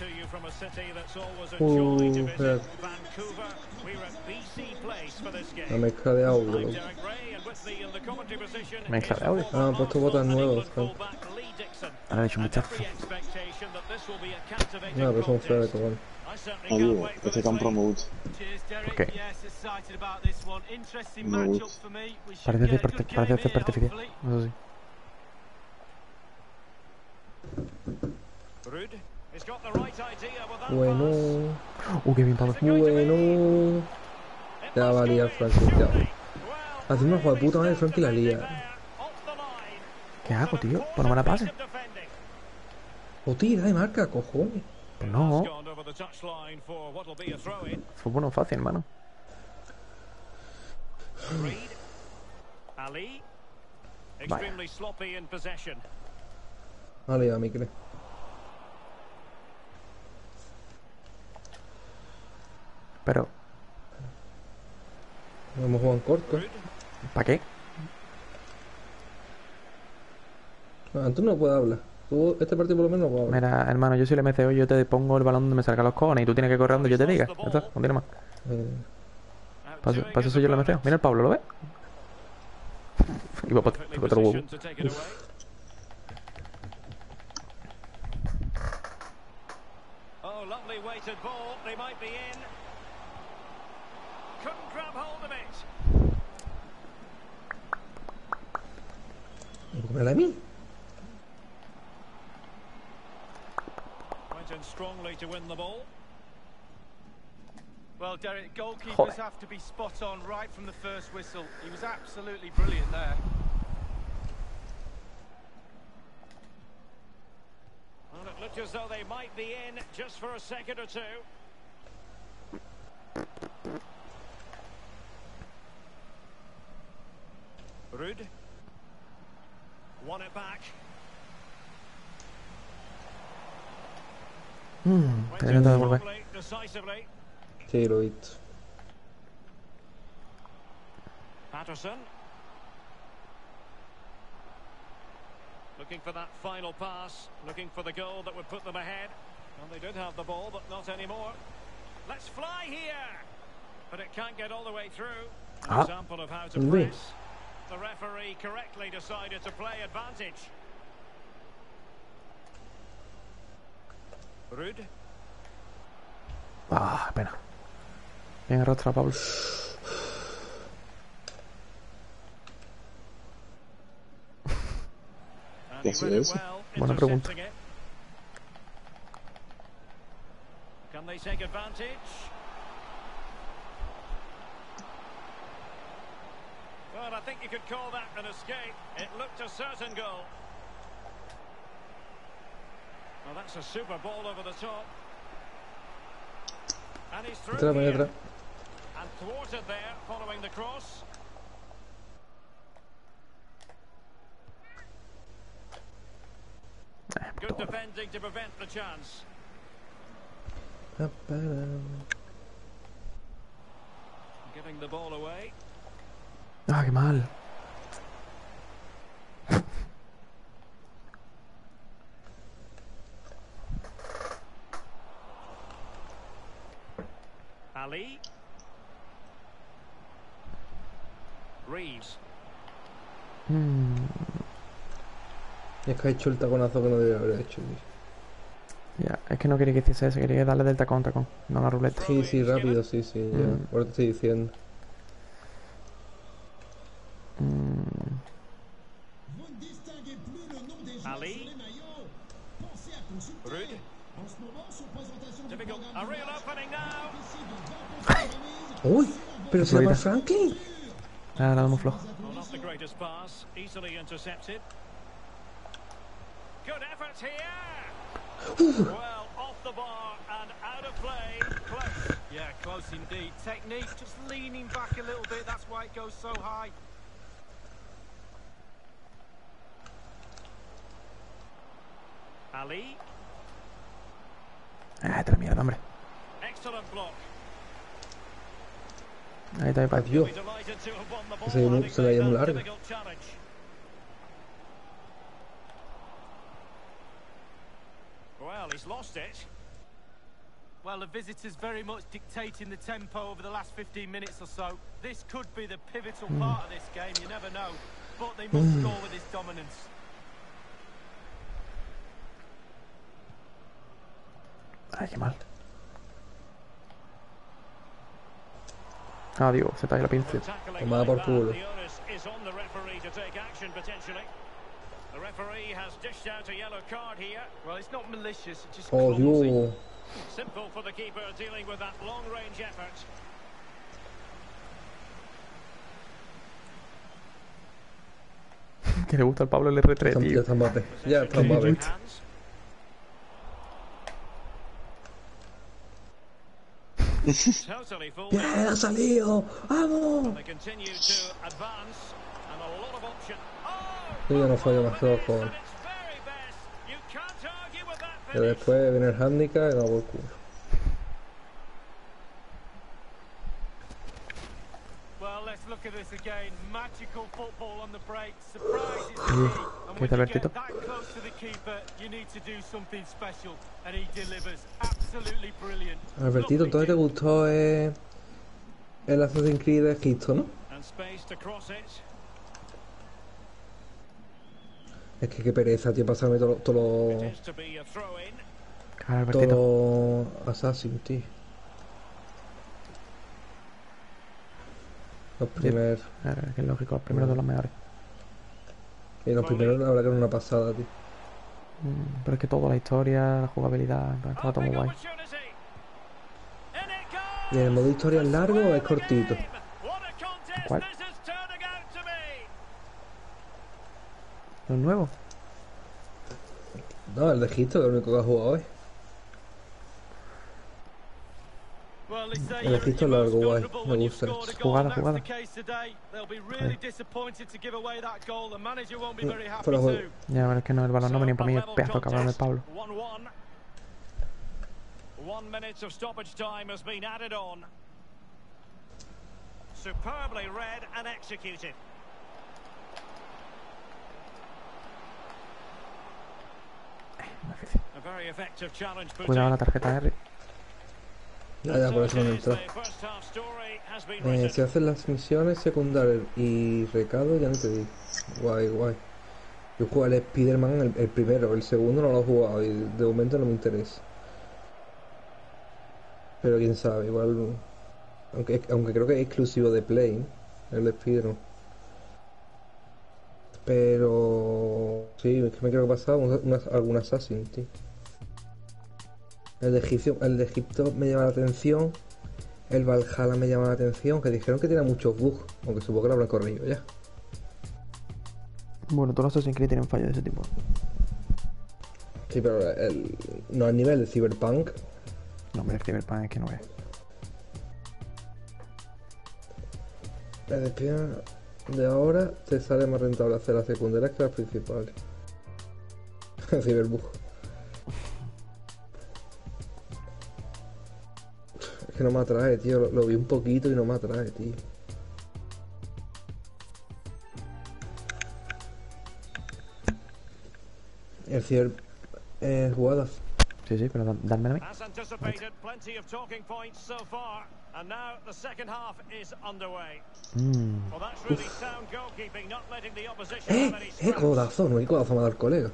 to you from a city that's always a Uh, joy to visit, espérate. Vancouver. We're at BC Place for this La game. mezcla de audio. I'm loco. Derek Ray, and with me in the commentary position Mezcla is de audio. former Ah, han puesto Arsenal botas and nuevas, England Frank. fullback Lee Dixon. Ahora he hecho un And vistazo. every expectation that this will be a captivating Nada, pero son feos contest. de cojones. I certainly Adiós, can't wait for este this compro league. mood. Cheers, Derek. Okay. Yes, excited about this one. Interesting No. matchup for me. We should Parece get a parte- good parece game here, artificial. hopefully. Eso sí. Rude. Bueno, Uh, qué bien, Pablo. bueno. Ya va a liar Frankie, ya. Haciendo una de puta madre, Frankie la lía. ¿Qué hago, tío? Pues no me la pase. O tira y marca, cojones. Pues no. Fue bueno fácil, hermano. Ali. Extremely sloppy in possession. Vale, ya, Miquel. Pero, Hemos jugado en corto. ¿para qué? No, Antes no puede hablar. Tú, este partido por lo menos no puede hablar. Mira, hermano, yo soy el MCO, yo te pongo el balón donde me salga los cojones y tú tienes que correr donde yo te diga. Ya está, no tiene más. Eh, eso soy yo el MCO. Mira el Pablo, ¿lo ves? Perfectly otro huevo. Oh, lovely weighted ball. They might be in. ¿Póngala a mí? Went in strongly to win the ball. Well, Derek, goalkeepers Joder. have to be spot on right from the first whistle. He was absolutely brilliant there. Well, it looked as though they might be in just for a second or two. Rude. Won it back. Hmm, Went te in intento devolver. strongly, decisively. Sí, lo he visto. Patterson. Looking for that final pass, looking for the goal that would put them ahead. Well, they did have the ball, but not anymore. Let's fly here! But it can't get all the way through. An Ah. example of how to Indeed. press. The referee correctly decided to play advantage. Rude. Ah, pena. Bien arrastra Pablo. And ¿Qué he es eso? Buena pregunta. intercepting it. Can they take advantage? Well, I think you could call that an escape. It looked a certain goal. Well, that's a super ball over the top. And he's through Entra, here. entra. And thwarted there, following the cross. Good defending to prevent the chance. Giving the ball away. Ah, qué mal. Ali. Reeves. Hmm, Es que ha hecho el taconazo que no debería haber hecho. tío. ya, es que no quería que hiciese eso, quería darle del tacón, tacón, no la ruleta. Sí, sí, rápido, sí, sí. Ya. Mm. Por te estoy diciendo. ¡Uy! ¿Pero se llama. Franklin? ah, la damos flojo. Well, not the greatest pass. Easily intercepted. Good effort here. well, off the bar and out of play. Close. Yeah, close indeed. Technique, just leaning back a little bit. That's why it goes so high. Ali. Ah, te la mierda, hombre. Excellent block. Won the ball, Se la llevó- having se la made llevó larga. Well, he's lost it. Well, the visitors very much dictating the tempo over the last 15 minutes or so. This could be the pivotal hmm. part of this game, you never know. But they must hmm. score with this dominance. Ay, qué mal. Adiós, se te ha ido la. Tackling Tomada por culo. Oh. Dios. Simple for the keeper dealing with that long-range effort. Que le gusta al Pablo el R3, Ya tío. está Mbappé. Ya está Possession Mbappé. in hands. Totally fooled. ¡Bien, ha salido! ¡Vamos! Yo no fallo más dos Que finish. después viene el handicap y no por culo. Well, let's look at this again. Magical football on the break. Surprise is the Uf, key. And qué when you tabertito. get that close to the keeper, you need to do something special. And he delivers. Absolutely brilliant. Albertito, entonces te gustó eh, el Assassin's Creed de Egipto, ¿no? And space to cross it. Es que qué pereza, tío, pasarme todo, todo, It is to be a throw in. Cara, Albertito. todo Assassin, tío. Los primeros. Claro, que es lógico, los primeros de los mejores. Y los primeros la verdad que era una pasada, tío. Mm, Pero es que toda la historia, la jugabilidad, estaba todo muy guay. ¿Y el modo historia es largo o es cortito? ¿Cuál? ¿Los nuevos? No, el de Egipto, que es el único que ha jugado hoy. Fuera juego. too. Ya, pero es que no, el balón no venía para mí, el pedazo cabrón Pablo. 1-1. One minute of stoppage time has been added on. Superbly read and executed. A very effective challenge put Cuidado la tarjeta R. Ya, ya, por eso no Eh, written. si haces las misiones secundarias y recado, ya no te digo. Guay, guay. Yo jugué al Spider-Man el, el primero, el segundo no lo he jugado y de momento no me interesa. Pero quién sabe, igual. Aunque, aunque creo que es exclusivo de Play, ¿no? el de Spider-Man. Pero. Sí, es que me creo que pasaba un, un- algún Assassin, tío. El de, Egipcio, el de Egipto me llama la atención. El Valhalla me llama la atención, que dijeron que tiene muchos bugs, aunque supongo que lo habrán corregido ya. Bueno, todos los Assassin's Creed tienen fallos de ese tipo. Sí, pero el, no al nivel de Cyberpunk. No, hombre, el Cyberpunk es que no es. La despida de ahora te sale más rentable hacer las secundarias que las principales. Cyberbug. Que no me atrae, tío. Lo, lo vi un poquito y no me atrae, tío. El ciber... Eh, jugadas. Sí, sí, pero dármela a mí. As anticipated, plenty of talking points so far. And now the second half is underway. Mmm. Well, that's really sound goalkeeping, not letting the opposition ¡Eh! have any ¡Eh! scraps. Codazo, no hay codazo me ha dado el colega.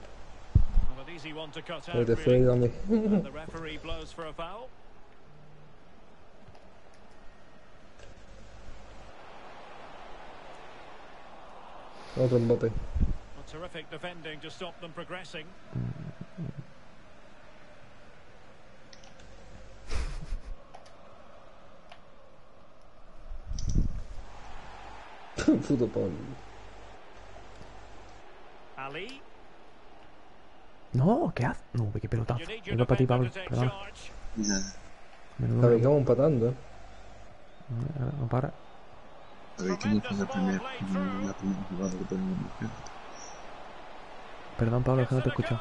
Well, an easy one to cut Pero out, te fue really. a mí. And the referee blows for a foul. Otro Mbappé. Well, terrific defending to stop them progressing. Puto Paul. Ali, No, ¿qué haces? No, qué pelotazo. Iba para ti, Pablo. Perdón. Menudo empatando, ¿eh? no para. Sabéis que no fue la primera, la primera jugada que tenemos en el Perdón, Pablo, que no te escucho.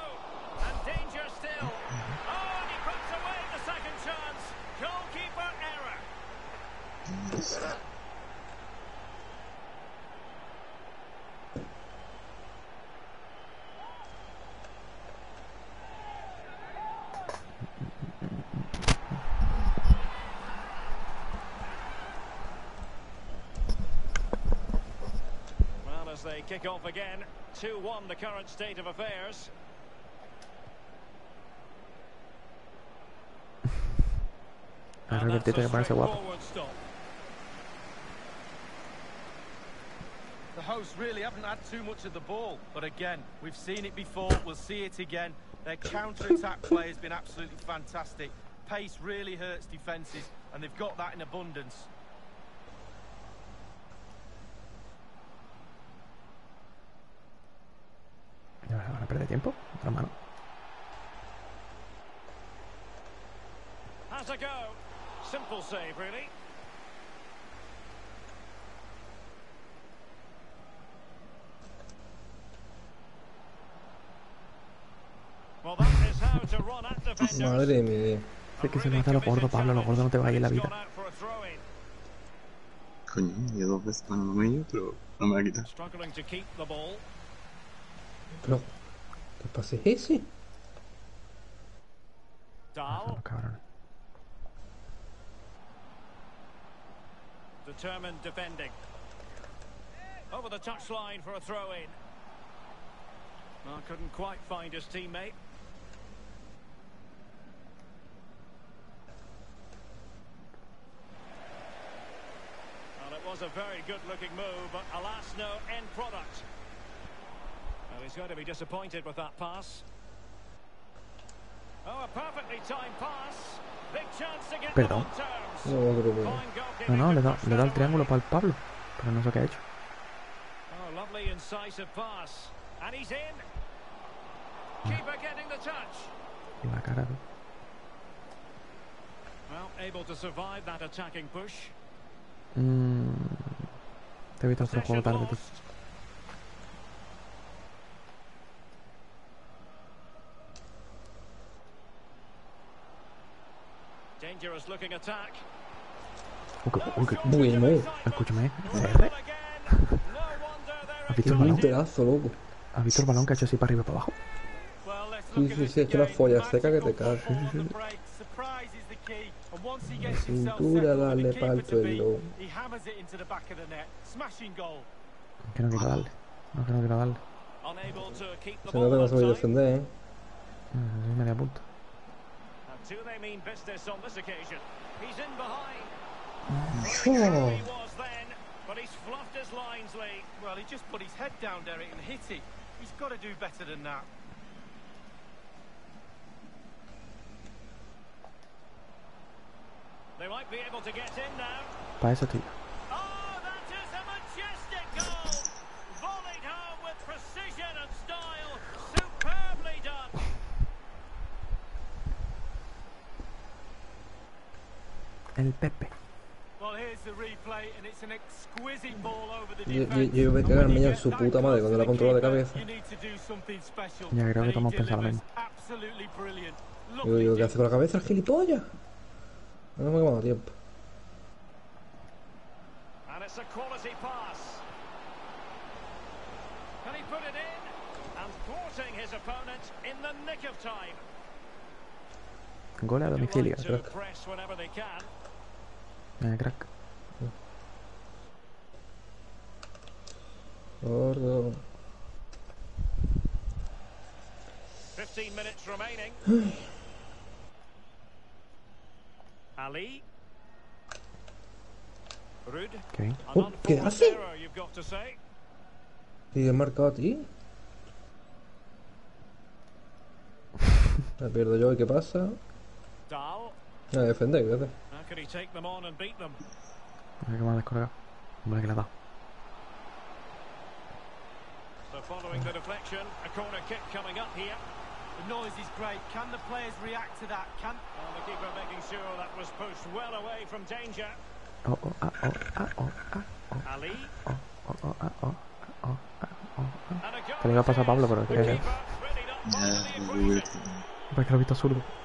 Off again. 2-1 the current state of affairs. El And that's Robertito a que parece guapo. The hosts really haven't had too much of the ball, but again, we've seen it before, we'll see it again. Their counter-attack play has been absolutely fantastic. Pace really hurts defences, and they've got that in abundance. At defenders. Madre mía. Es que se nota lo gordo, Pablo. Lo gordo no te va a ir en la vida. Coño, yo dos veces lo mío, pero no me va a quitar. Pero, ¿qué pase es ese? Son Dahl oh, los cabrones. determined defending. Over the touchline for a throw in. Well, couldn't quite find his teammate. Well, it was a very good looking move, but alas, no end product. Well, he's going to be disappointed with that pass. Oh, a perfectly timed pass. Big chance to get them Perdón. No, No, no, le da, le da el triángulo para el Pablo. Pero no sé qué ha hecho. Oh, lovely incisive pass. And he's in. Keeper getting the touch. La cara, tú. Well, able to survive that attacking push. Mm, te he visto otro juego tarde, tú. Uy, qué- Bueno. Escúchame, CR. again. No wonder they're ¿Has visto el balón? punterazo, loco. ¿Has visto el balón que ha hecho así para arriba y para abajo? Sí, sí, sí, again. folla seca que te himself cintura, dale. Que no quiero darle. No, que no quiero darle. Se nota que no time. defender, ¿eh? Mm, media punta. And do they mean business on this occasion? He's in behind. Oh. He was then, but he's fluffed his lines, Lee. Well, he just put his head down, Derek, and hit it. He's got to do better than that. They might be able to get in now. Para eso estoy. Over the Yo- yo- yo you ya en su puta madre cuando la controla de cabeza. Ya, creo que estamos pensando lo mismo. Brilliant. Digo, ¿qué hace con la cabeza el gilipollas? No me ha quemado tiempo. Gol a Do domicilio. like Eh, crack. Gordo. 15 minutes remaining. Ali. Oh, ¿qué hace? ¿Y he marcado a ti? La pierdo yo, ¿y qué pasa? A defender, fíjate. How can he take them on and beat them? Mira que ha descolgado. Hombre, que le ha. So following the deflection, a corner kick coming up here. The noise is great. Can the players react to that? Can Well, the keeper making sure that was pushed well away from danger. Oh, oh, ah, oh, ah, oh, ah, oh, Ali. oh, oh, oh, ah, oh, ah, oh, ah, oh, ah. And a goal Que le iba a pasar a Pablo, pero The que... keeper really not part Ya, of the lo voy a equation. Pues que lo he visto zurdo.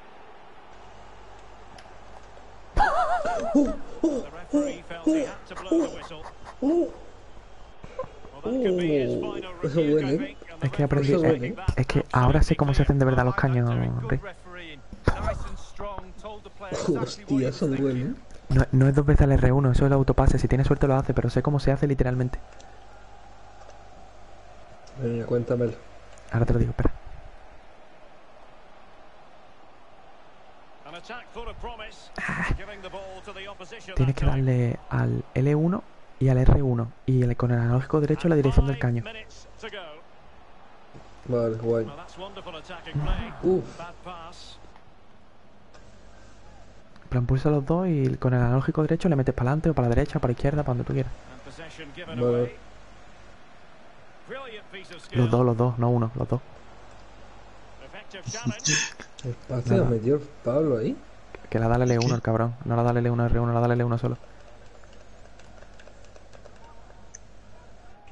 ¡Oh! Eso duele. Es que aprendí. Eh, es que ahora sé cómo se hacen de verdad los caños, Hostia, eso duele. No, no es dos veces al R1, eso es el autopase. Si tiene suerte lo hace, pero sé cómo se hace literalmente. Venga, cuéntamelo. Ahora te lo digo, espera. An attack full of promise, giving the ball to the opposition Tienes that que darle al L1 y al R1. Y el- con el analógico derecho la dirección del caño. Vale, guay. Uf. Plan, pulsa los dos y con el analógico derecho le metes para adelante o para la derecha, para la izquierda, para donde tú quieras. Vale. Los dos, los dos, no uno, los dos. Nada. metió el Pablo ahí. Que la da el L1 el cabrón. No la da el L1 R1, la da el L1 solo.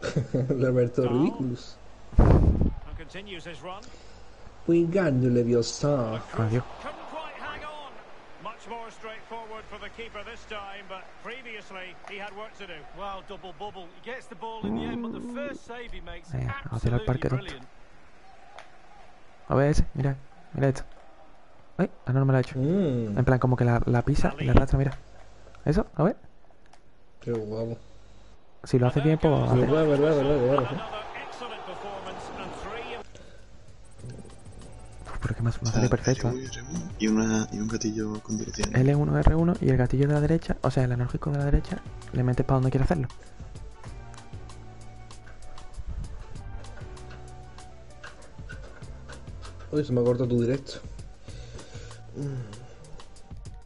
Roberto Ridiculous. Wingardio Leviosa. Adiós. More straightforward for the keeper this time, but previously he had work to do. Well, double bubble. He gets the ball in the end, but the first save he makes Venga, a tirar al absolutely parque, tonto. brilliant. A ver ese, mira, mira esto. Ay, ah, no, no me lo ha hecho. Mmm, En plan, como que la, la pisa y la arrastra, mira. Eso, a ver. qué guapo. Si lo hace bien, pues hace. Verdad, verdad, verdad, verdad. Pero que me, salido perfecto. R1 ¿eh? y R1 Y, una, y un gatillo con dirección. L1, R1 y el gatillo de la derecha, o sea, el analógico de la derecha, le metes para donde quieras hacerlo. Uy, se me ha cortado tu directo.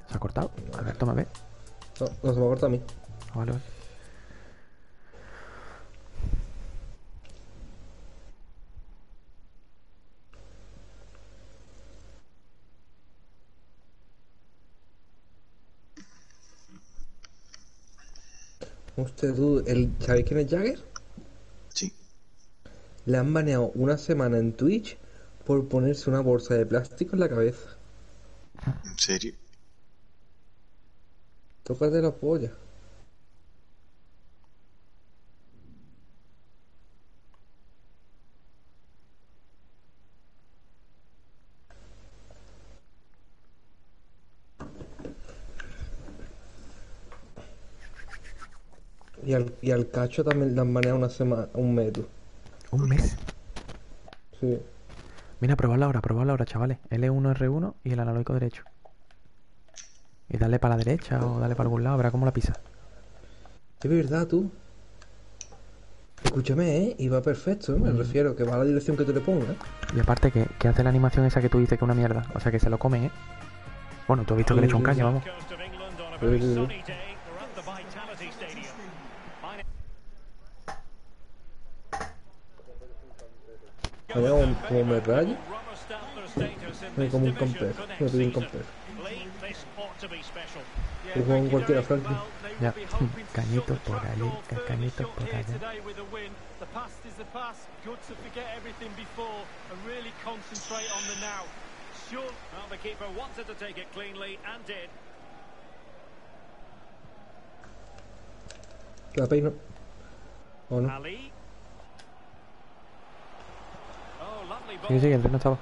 ¿Se ha cortado? A ver, toma, ve. No, no se me ha cortado a mí. Ah, Vale, vale. Usted, tú, el, ¿sabéis quién es Jagger? Sí. Le han baneado una semana en Twitch por ponerse una bolsa de plástico en la cabeza. ¿En serio? Tócate la polla. Y al, y al cacho también le han baneado una semana, un mes. Un mes. Sí. Mira, probadlo ahora, probadlo ahora, chavales. L1, R1 y el analógico derecho. Y dale para la derecha o dale para algún lado, verá cómo la pisa. Es verdad, tú. Escúchame, ¿eh? Y va perfecto, ¿eh? Me refiero, que va a la dirección que tú le pongas. Y aparte que, que hace la animación esa que tú dices que es una mierda. O sea que se lo come, ¿eh? Bueno, tú has visto que le he hecho un caño, vamos. coast of England on a Sí, very sí, sí. sunny day. They're at the Vitality Stadium. Fine- Allá como, como me rayo, me this como un camper. Me pido un camper. Pues con Ricky cualquiera, they Ya, cañito por allí, cañito por allá. today with a win. The past is the past. Good to forget everything before and really concentrate on the now. Sure, Well, the keeper wanted to take it cleanly and did. La peino. ¿O no? Ali. Sí, sí, el tren no estaba.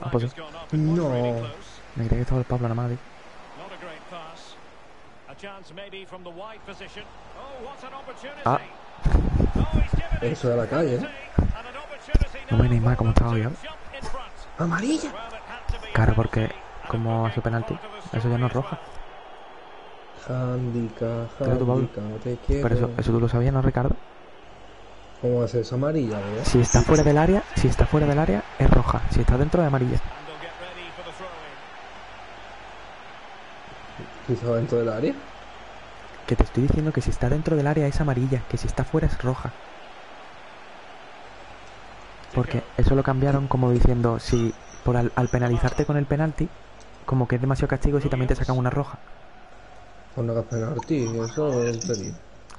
Ah, pues sí. No. Me creía que estaba el Pablo nada más, tío. Oh. Ah. Oh. Eso de la calle, ¿eh? No me for cómo estaba front. ¡Amarilla! Claro, porque como hace penalti, eso ya no es roja. Pero eso, eso tú lo sabías, ¿no, Ricardo? ¿Cómo va a ser? Es amarilla, ¿verdad? Si está fuera del área, si está fuera del área, es roja. Si está dentro, es amarilla. Si estaba dentro del área. Que te estoy diciendo que si está dentro del área es amarilla, que si está fuera es roja. Porque eso lo cambiaron como diciendo, si por al, al penalizarte con el penalti, como que es demasiado castigo si también te sacan una roja. Con una penalti, eso es serio.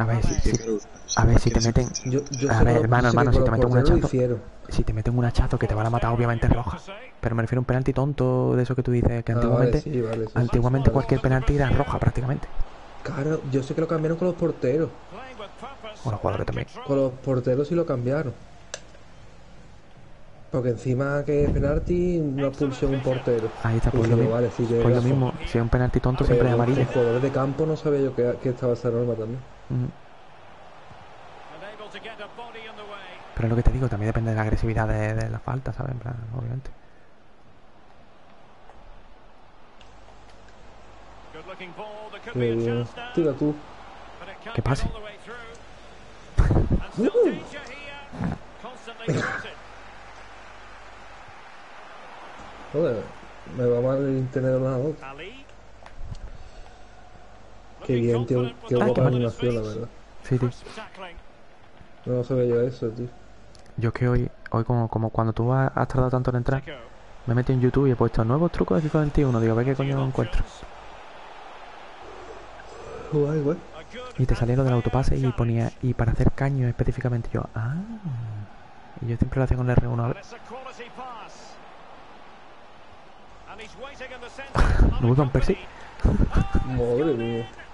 A ver, si, ¿Qué si- quiero? a ver, si te meten... Yo, yo A ver, hermano, hermano, si te meten un hachazo-. Si te meten un hachazo que te van a matar, obviamente es roja. Pero me refiero a un penalti tonto de eso que tú dices, que Ah, antiguamente... vale, sí, vale, sí. Antiguamente cualquier penalti era roja prácticamente. Claro, yo sé que lo cambiaron con los porteros. Con los jugadores también. Con los porteros sí lo cambiaron. Porque encima que es penalti, una expulsión un portero. Ahí está, pues Pues lo mismo. vale, sí, tienes Pues lo razón. mismo, si es un penalti tonto siempre es amarillo. Los jugadores de campo no sabía yo que, que estaba esa norma también. Pero es lo que te digo, también depende de la agresividad de, de la falta, ¿sabes? En plan, obviamente. Now. Tira tú. Que pase. Joder, me va mal el internet de ordenador. Qué bien, tío. Qué Ah, guapa animación, la verdad. Sí, tío. No sabía yo eso, tío. Yo es que hoy, hoy como, como cuando tú has, has tardado tanto en entrar, me he metido en YouTube y he puesto nuevos trucos de FIFA 21. Digo, a ver qué coño encuentro. Guay, guay. Y te salía lo del autopase y ponía, y para hacer caño específicamente yo, ah. Y yo siempre lo hacía con el R1. a And ver. it's a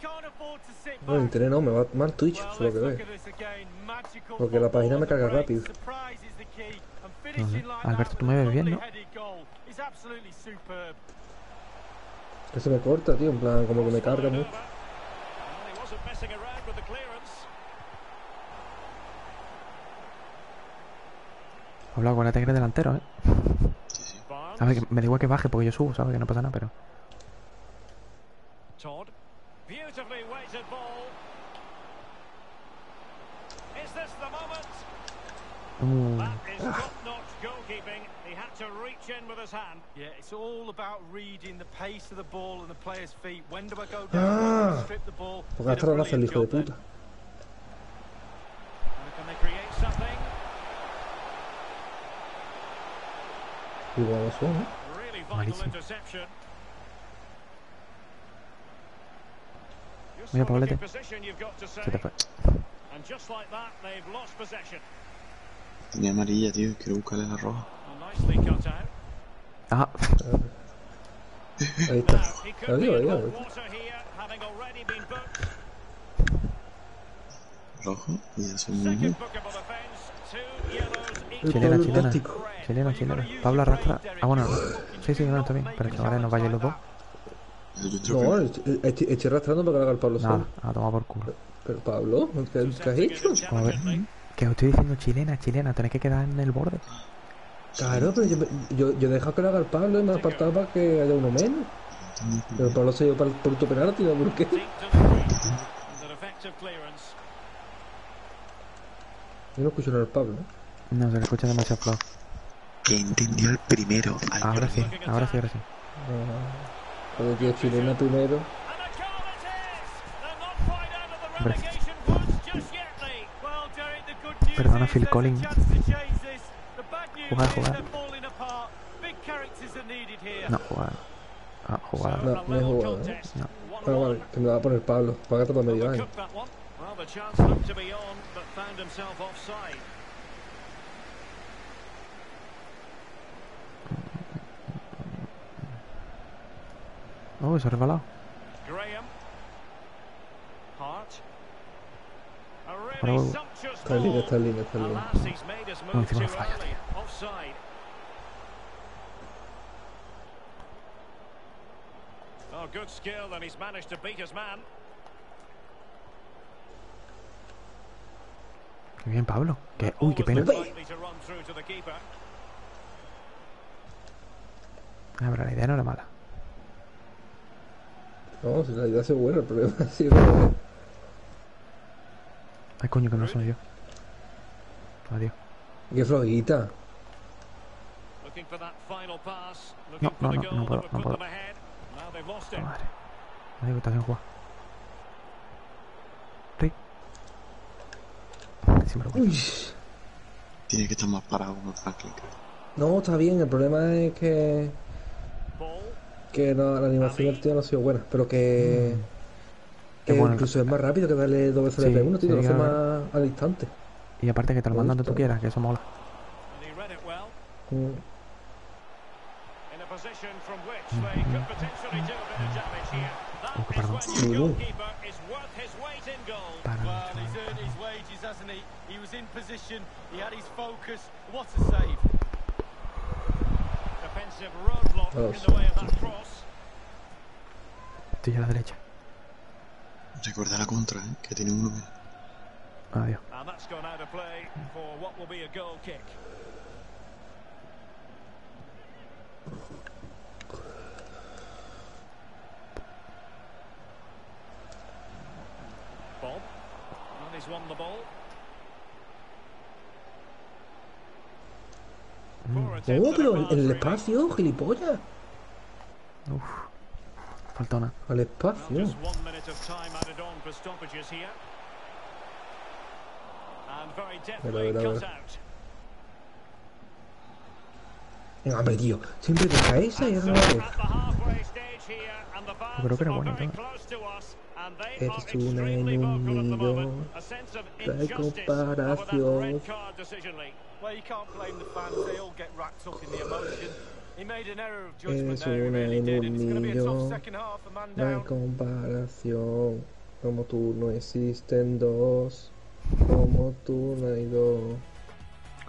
Can't afford to sit No, el internet no, me va mal Twitch, lo que veo. Porque la página me carga rápido. Alberto, tú me ves bien, ¿no? Que se me corta, tío, en plan, como que me carga mucho. Habla, acuérdate que eres delantero, ¿eh? Sí, sí. A ver, que me da igual que baje porque yo subo, ¿sabes? Que no pasa nada, pero... Todd. Beautifully weighted ball. Is this the moment? Uh, That is top-notch goalkeeping. He had to reach in with his hand. Yeah, it's all about reading the pace of the ball and the player's feet. When do I go down? When Ah. strip the ball? Porque Did a hasta la hace el brilliant hijo de puta. And can they create Really vital Malísimo. Mira, say. se te fue. And just like that, they've lost possession. Tenía amarilla, tío. Quiero buscarle la roja. Ah, Ahí está. Been booked. Rojo. Y equal Chilena, chilena. Chilena, chilena. Pablo arrastra... Ah, bueno, no. Sí, sí, no, está bien. Pero que ahora no vayáis los dos. No, estoy- arrastrando para que lo haga el Pablo Nada, solo. a tomar por culo. Pero Pablo, ¿qué, qué has hecho? Como ve- Que os estoy diciendo chilena, chilena, tenéis que quedar en el borde. Claro, pero yo, yo, yo he dejado que lo haga el Pablo y me he apartado para que haya uno menos. Pero Pablo se llevó para el puto penalti, ¿no? ¿Por qué? Yo no escucho nada al Pablo. No, se le escucha demasiado flojo. Que entendió el primero. Al Ahora sí, ahora sí, ahora sí. Ah, chilena primero. Hombre. Perdona, Phil Collins. Jugar, jugar. No, jugar. Ah, jugar. No, no que me va a poner Pablo. Págate para medio año. Overcooked that one. Well, the chance looked to be on, but found himself offside. Oh, se ha resbalado. Graham. Hart. A Ahora really vuelvo. sumptuous Está en línea, está en línea, está en línea. Alas, he's made his No, move encima lo falla. Oh, good skill, and he's managed to beat his man. Qué bien, Pablo. Que, uy, qué pena. Ah, pero la idea no era mala. No, si la idea es buena, el problema sido que... Ay, coño, que no soy yo. Adiós. Qué flojita. No, no, no, no puedo, no puedo. Madre. Adiós, que estás en jugar. Rick. Sin vergüenza. Uy. Tiene que estar más parado como Franklin, creo. No, está bien, el problema es que. Que la, la animación del tío no ha sido buena, pero que, Qué que bueno. incluso es más rápido que darle dos veces Sí, de P1, tío, sí, lo hace más al instante. Y aparte que te lo mandan donde tú quieras, que eso mola. Mm. Oh, when your Ooh. goalkeeper is worth his weight in gold. Para, Cross. Estoy a la derecha. Recuerda la contra, ¿eh? Que tiene uno menos. Adiós. And that's gone out of play for what will be a goal kick. Bob. And he's won the ball. Poor attempt Oh, pero en el espacio, gilipollas. Uf. Falta una. Al espacio. Mira, mira, mira. out. Venga, hombre, tío. Siempre te cae esa y the fans creo que era ¿eh? they Eres un No over that comparación. Red card decision, Lee. Well, you can't blame the fans, they all get wrapped up in the emotion. He made an error of judgment Eres there, he una really en did, un No hay comparación. Como tú no existen dos. Como tú no hay dos.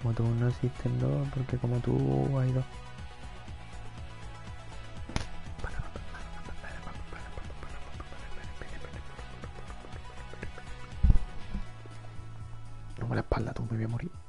Como tú no existen dos, porque como tú hay dos. No me la espalda, tú me voy a morir.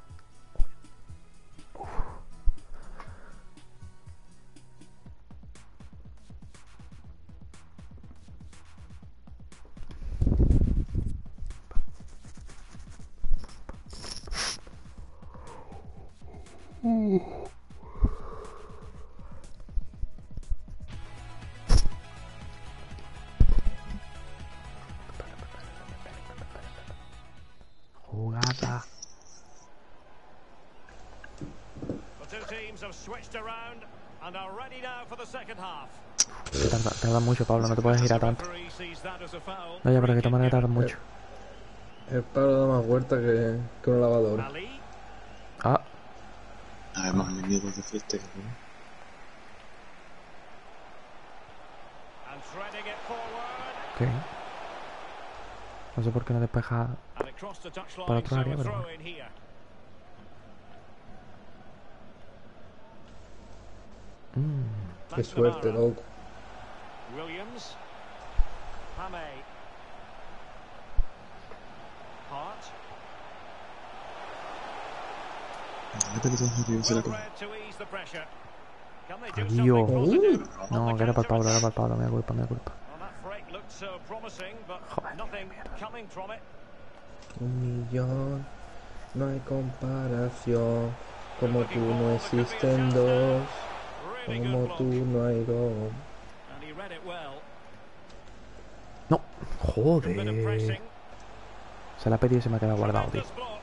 Que tarda, tarda mucho, Pablo, no te puedes girar The tanto. referee sees that as a foul. No, ya, pero que kick tarda given. mucho. El palo da más vuelta que, que una lavadora. De ok. No sé por qué no despeja. Para otro área, pero bueno. Mm, Qué suerte, loco. Williams. Hame. Hart. Dale pelotazo arriba, se la Well coge. read to ease the pressure. Can they do Adiós. something positive Uh. On No, the que era para el Pablo, era para el Pablo, me da culpa, me da culpa. But Joder, mierda. Un millón. No hay comparación. Como tú no existen dos. Como tú no hay dos. No, joder. Se la ha pedido y se me ha quedado guardado, tío. Tremendous block.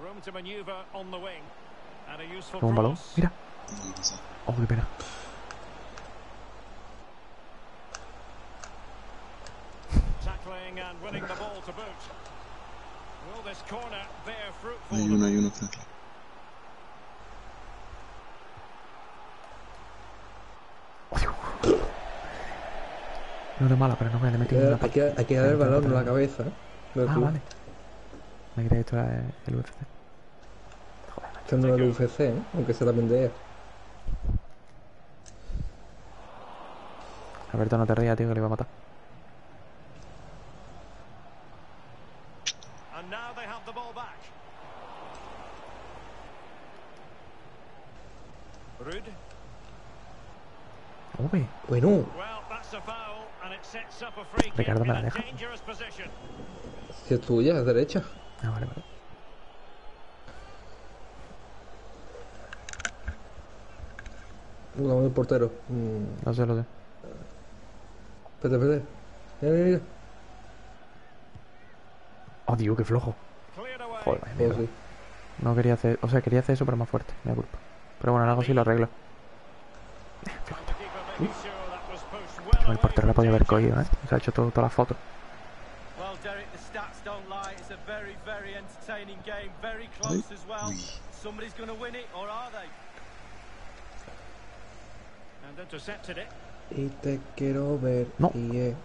Room to maneuver on the wing. And a useful Con un balón. cross. Mira. No pasa. Oh, qué pena. Tackling and winning the ball to boot. Will this corner bear fruit for Hay uno, hay uno, Franklin. No de mala, pero no me le metí Hay una que, hay que, hay que dar el balón en la cabeza. ¿eh? Ah, vale. Me creía que esto era el UFC. Esto no es el UFC, ¿eh? aunque sea también de EA. Alberto, no te rías, tío, que le iba a matar. And now they have the ball back. Rude. Uy, Bueno, Ricardo, me la deja. si es tuya, es derecha. ah, vale, vale. Vamos el portero. Mm, Lo sé, lo sé. espérate, espérate. Mira, mira, mira. Oh, Dios, qué flojo. Joder, vaya mierda. sí. No quería hacer... O sea, quería hacer eso, pero más fuerte. Me culpa. Pero bueno, algo sí lo arreglo. El portero la podía haber cogido, ¿eh? Se ha hecho todo, todas las fotos. Well, Derek, the stats don't lie. It's a very, very entertaining game. Very close as well. Uy. Somebody's going to win it, or are they? And intercepted it. Y te quiero ver, No. y eh,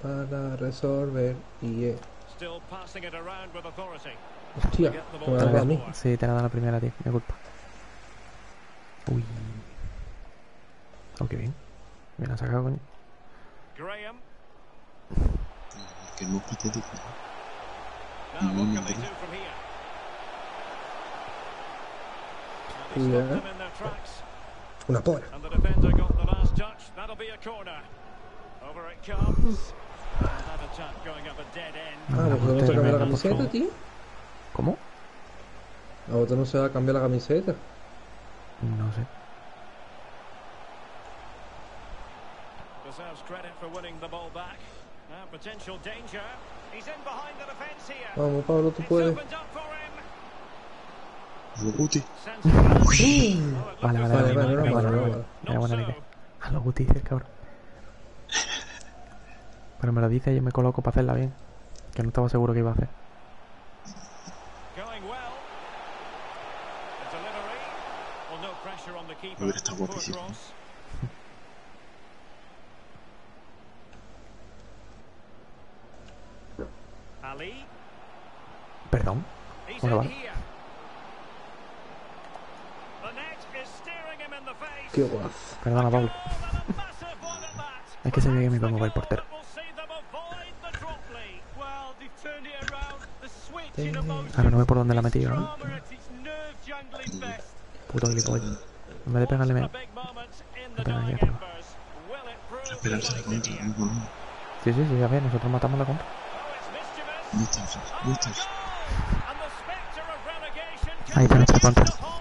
para resolver, y. Still passing it around with authority. Hostia, me la da a mí. Sí, te la da la primera, tío. Mi culpa. Uy. Oh, qué bien. Me la ha sacado, coño. Graham. Que no te? And they Yeah. Una end. Ah, no portera, se cambia la camiseta, tío. ¿Cómo? A vosotros no se va a cambiar la camiseta. No sé. Deserves credit for winning the ball back. Now, potential danger. He's in behind the defence here. Vamos, Pablo, tú puedes. Him. Lo Guti. Vale, vale, Vale, vale, vale, vale. Buena so. idea. A lo Guti dice el cabrón. Pero me lo dice y yo me coloco para hacerla bien. Que no estaba seguro que iba a hacer. Hubiera estado guapísimo. Perdón. Bueno, vale. Avoid the drop lead. Well, they've turned it around. The switch in emotion. Ahora no ve por dónde la ha metido, ¿no? Puto gilipollas. En vez de pegarle, me... A big moment in the Pega aquí arriba. Esperarse la contra. No. Sí, sí, sí, a ver, nosotros matamos la contra. Oh, it's mischievous. No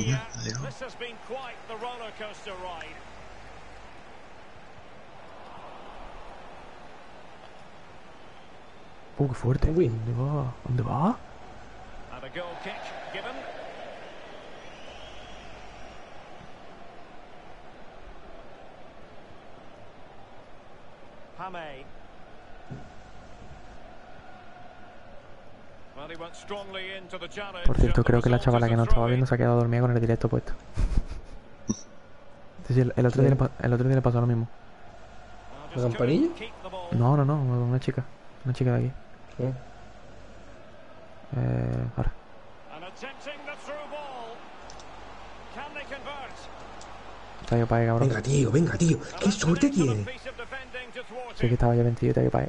again here. Yeah. This has been quite the roller coaster ride. Qué fuerte. Uy. ¿Dónde va? ¿Dónde va? Por cierto, creo que la chavala que a no estaba viendo se ha quedado dormida con el directo puesto. Sí, sí, el, el otro día le, el otro día le pasó lo mismo. ¿La campanilla? No, no, no, una chica. Una chica de aquí. Oh. Eh, ahora. Está yo para cabrón. Venga, tío, venga, tío. Qué suerte tiene. Sí que estaba ya vencido está yo para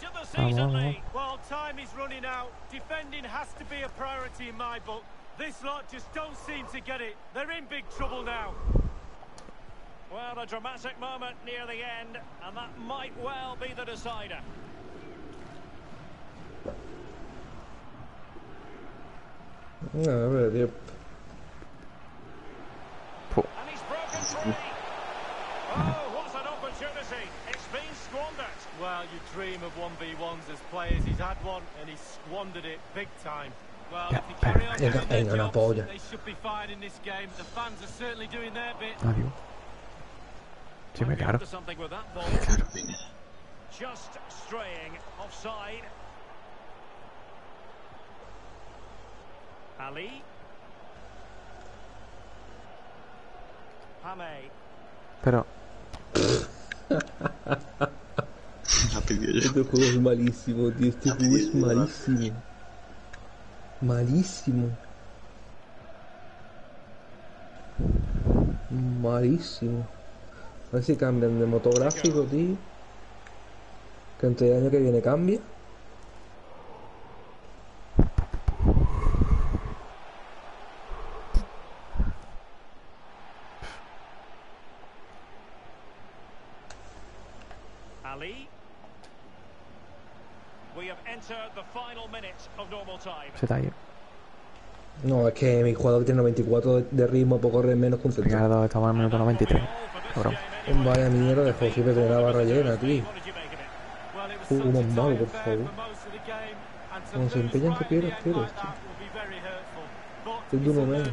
stage of the Vamos, season, vamos. Lee. Well, time is running out. Defending has to be a priority in my book. This lot just don't seem to get it. They're in big trouble now. Well, a dramatic moment near the end, and that might well be the decider. A ver, tío. And he's broken free. Oh, what an opportunity. It's been squandered. Well, you dream of 1v1s as players. He's had one and he's squandered it big time. Well, Yeah, if they carry on venga, doing their venga, una jobs, polla. they should be fine in this game. The fans are certainly doing their bit. Adiós. Sí, me Might claro. something with that ball. Just straying offside. Ali. Hame. Pero, Yo. Este juego es malísimo, tío. Este juego es malísimo. Malísimo. malísimo. A ver si cambian de motográfico, tío. Que entre el año que viene cambia. Ali. We have entered the final minutes of No, es que mi jugador tiene 94 de, ritmo, puedo correr menos que un. Ricardo, estamos en el minuto 93. Cabrón. Vaya mierda de juego, siempre tiene la barra llena, tío. Malos, tight por favor. Como se empeñan que pierdes, like tío. uno menos.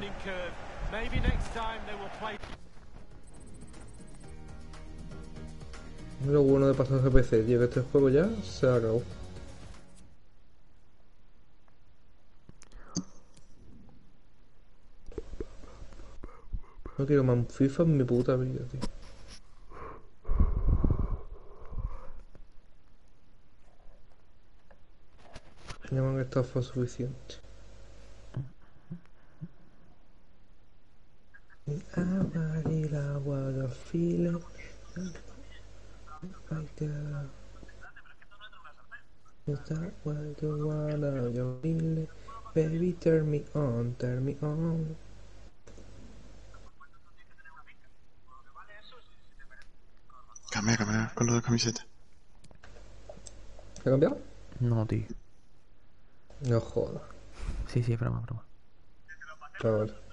Lo bueno de pasar GPC, tío, que este juego ya se acabó. No quiero más FIFA en mi puta vida, tío. Ya me han suficiente. You really Baby turn me on, turn me on Cambia, cambia con lo de camiseta. ¿Se ha cambiado? No, tío. No joda Sí, sí, es broma, broma. Chaval Hello,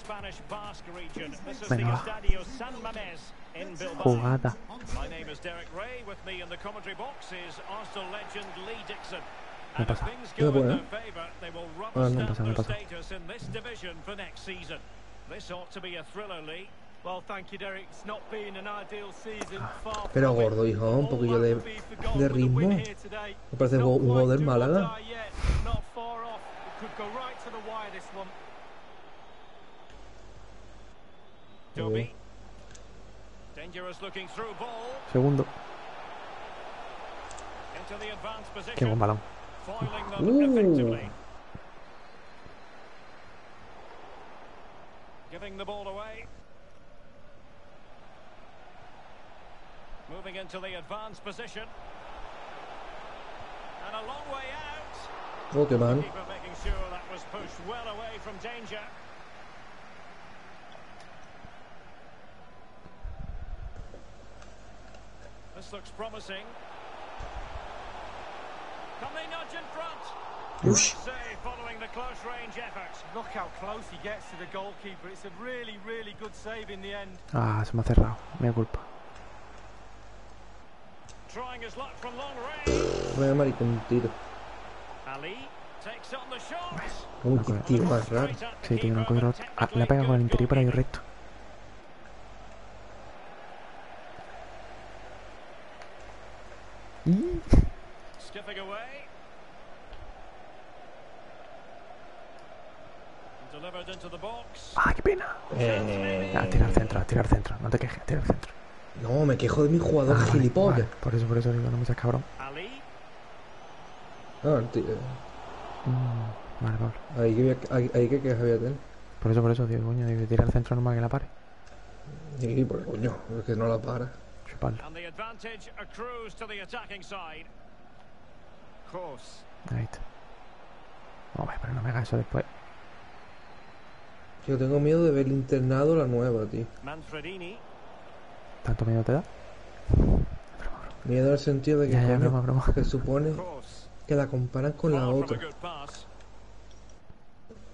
Spanish Basque region. This is the Venga. Estadio San Mamés in Bilbao. Jugada. My name is Derek Ray. With me in the commentary box is Arsenal legend Lee Dixon. Me And if pasa. things Ya, go in bueno. their favour, they will rubber Ah, no, stamp pasa, me their pasa. status in this division for next season. This ought to be a thriller, Lee. Well, thank you, Derek. It's not been an ideal season. Far Pero from it. gordo, hijo, un All poquillo that de, would be forgotten de with the win ritmo. here today. Me parece It's un not jugador quite del do or Málaga. Toby. Dangerous looking through ball Segundo. into the advanced Qué position. buen balón. Foiling them Ooh. effectively. Giving the ball away. Moving into the advanced position. And a long way out. Qué mal Keeper making sure that was pushed well away from danger. This looks promising. Can they nudge in front? Great save following the close range effort. Look how close he gets to the goalkeeper. It's a really, really good save in the end. Ah, se me ha cerrado. Mi culpa. Trying his luck from long range. Voy a tiro Ali takes on the shot. Como que tío más raro Sí, tío, no keeper, cogido. but Ah, le ha pegado con el interior para ir recto. Skipping away. Delivered into the box. ¡Ah, qué pena! Eh, Ah, tira al centro, tira al centro. No te quejes, tira al centro. No, me quejo de mi jugador Ah, gilipollas vale. Por eso, por eso digo, no me seas cabrón. Ali. Ah, tío, Mm, vale, Pablo. ahí que, voy a- ahí, ahí que quejas voy a tener Por eso, por eso, digo, coño, digo, tira al centro normal que la pare. Sí, porque coño, es que no la para Chuparla. And the advantage accrues to the attacking side. Kroos. Ahí está. Hombre, pero no me hagas eso después. Yo tengo miedo de ver el internado la nueva, tío Manfredini. ¿Tanto miedo te da? Miedo en el sentido de que Ya, ya, coño, broma, broma. se supone que la comparan con la otra.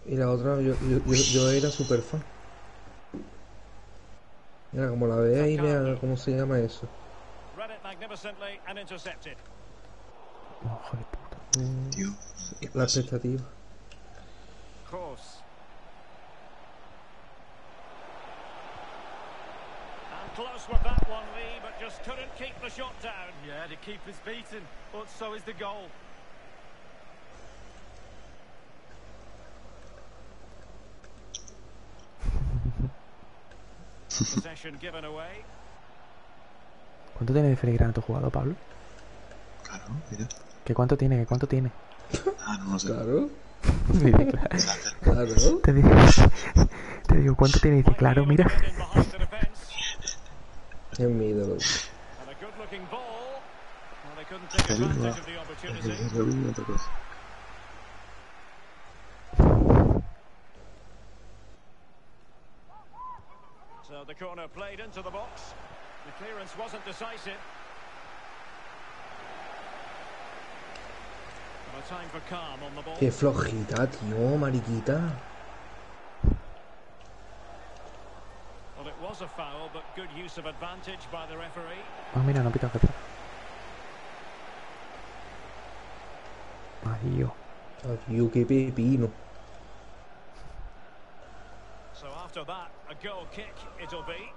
Y la otra, yo, yo, yo, yo era super fan. Mira, como la veáis, mira cómo se llama eso. Read it magnificently and intercepted. Ojo de puta. Tío, ¿qué La expectativa. Close with that 1 lead, but just couldn't keep the shot down. Yeah, the keeper's beaten, but so is the goal. Possession given away. ¿Cuánto tiene de filigrana tu jugador, Pablo? Claro, mira. ¿Qué cuánto tiene? ¿Qué cuánto tiene? Ah, no lo sé. Claro, Dice, claro. claro. Te digo, te digo, ¿cuánto tiene? Dice, claro, mira. Es mi ídolo. And a good looking the corner played into the box. The clearance wasn't decisive. Well, time for calm on the ball. Qué flojita, tío, mariquita. Well, it was a foul, but good use of advantage by the referee. Ah, mira, no pita jefe. Adiós. Adiós, qué pepino. So after that, a goal kick it'll be.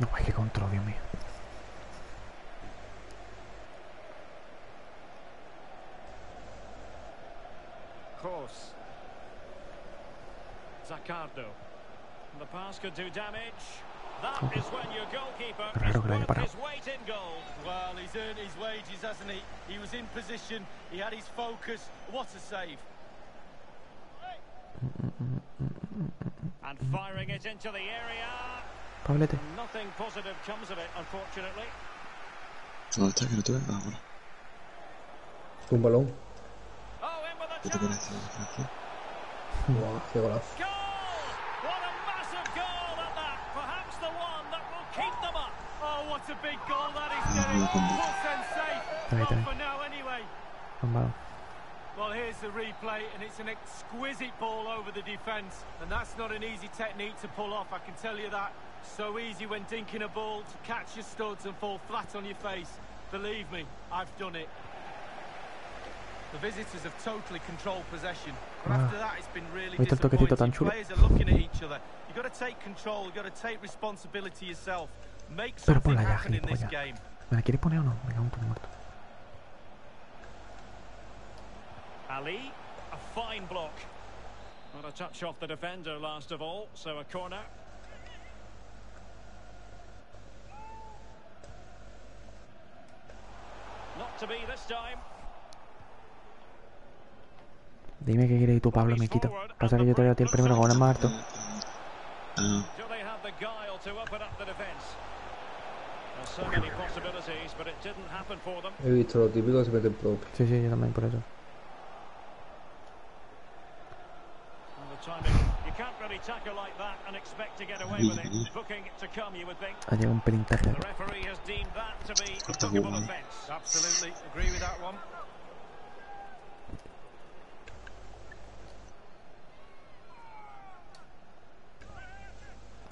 No, ay, qué control, Dios mío. Kroos. Zaccardo. The pass could do damage. That is when your goalkeeper is Raro que lo haya parado. his weight in gold. Well, he's earned his wages, hasn't he? He was in position, he had his focus. What a save. And firing it into the area. Pablete. Nothing positive comes of it, unfortunately. ¿Dónde está? Que no te veo. Ah, bueno. Un balón. Oh, in with ¿Qué a te chance. parece la Francia? Guau, qué golazo. Goal! What a massive goal at that. Perhaps the one that will keep them up. Oh, what a big goal that is, Derek. Full sense safe. Ahí, Not ahí. for now, anyway. Un. Well, here's the replay, and it's an exquisite ball over the defence. And that's not an easy technique to pull off, I can tell you that. So easy when dinking a ball to catch your studs and fall flat on your face. Believe me, I've done it. The visitors have totally controlled possession. But Ah. after that, it's been really ¿Viste el toquecito tan disappointing. chulo? Players are looking at each other. You've got to take control. You've got to take responsibility yourself. Pero ponla ya, gilipollas. ¿Me la quieres poner o no? Venga, un poco muerto. Ali, a fine block. Not a touch off the defender last of all, so a corner. Not to be this time. Dime qué quieres y tú, Pablo, me quito. Pasa que yo te veo a ti el primero con el más harto. Ah, Do He visto lo típico que se mete el propio. Sí, sí, yo también, por eso. And the timing, you can't really tackle like that and expect to get away with it. Booking to come, you would think. Ha llegado un pelín tarde. The referee has deemed that to be a Corta bookable jugada. offence. Absolutely. Agree with that one.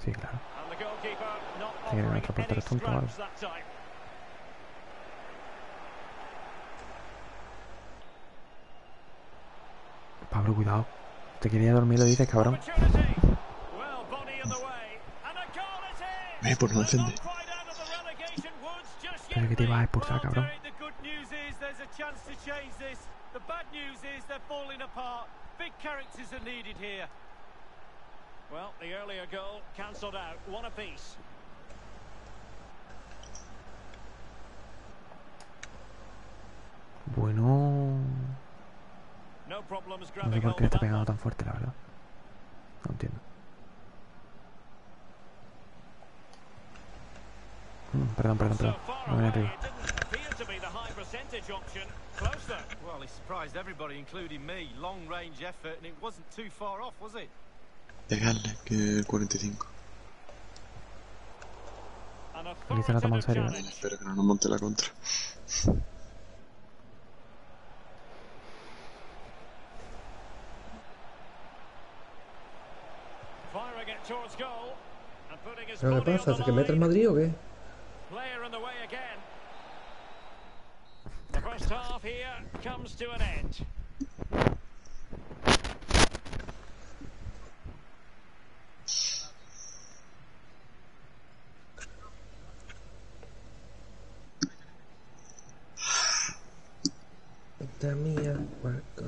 Sí, claro. And the goalkeeper that time. Pablo, cuidado. Te quería dormir, lo dices, cabrón. Eh, pues no just Pero que te ibas a expulsar, cabrón. Big characters are needed here. Well, the earlier goal cancelled out. One apiece. Bueno... No sé por qué está pegando tan fuerte, la verdad. No entiendo. Mm, perdón, perdón, perdón. No me arriba. Well, he surprised everybody, including me. Long range effort, and it wasn't too far off, was it? pegarle, que el 45. An Aquí se la toma en authoritative serio. Espero que no nos monte la contra. Firing it towards goal. And putting his ¿Pero qué body on pasa? the ¿Se que mete el line. Madrid o qué? Player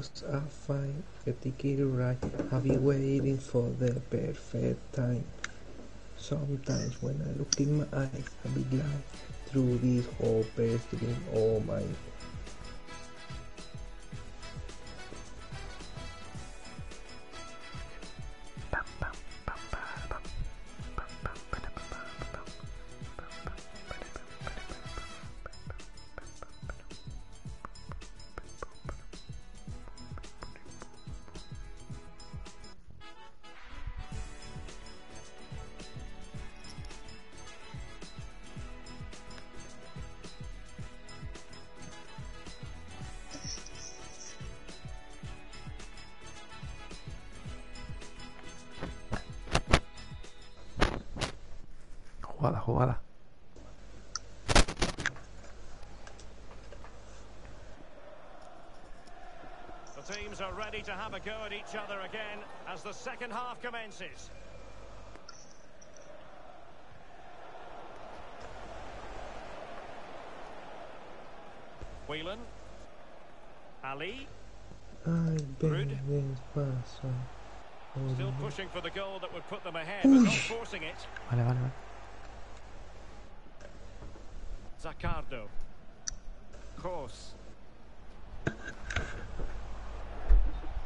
in the way again. first half here comes to an end. Tell me what cause I find get the key right. I'll be waiting for the perfect time. Sometimes when I look in my eyes, I be blind through this whole dream. Oh my. Jugada, jugada. The teams are ready to have a go at each other again as the second half commences. Whelan. Ali. I've been this person. Still pushing for the goal that would put them ahead, but not forcing it. Vale, vale, vale. Zaccardo. Course.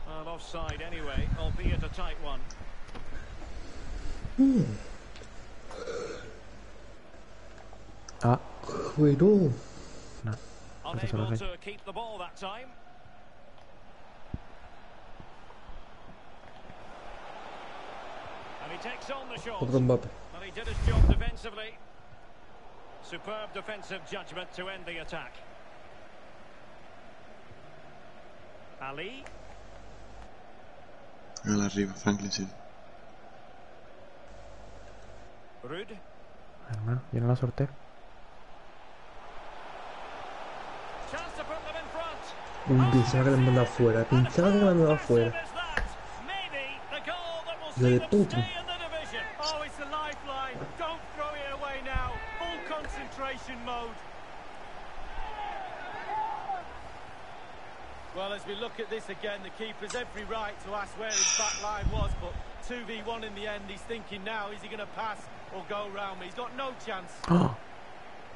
Well, offside anyway, albeit a tight one. Ah, Bueno, Entonces, ahora Unable to keep the ball that time. And he takes on the shot. otro Mbappe. And he did his job defensively. Superb defensive judgment to end the attack. Ali. Hágala arriba, Franklin, sí. Rude. hermano, yo no la sorteo. Chance to put them in front. Un pensaba que le han mandado fuera. Pensaba que le han mandado fuera. Hijo de puta. Again, the keeper's every right to ask where his back line was, but 2v1 in the end, he's thinking now, is he going to pass or go round me? He's got no chance. ¡Oh!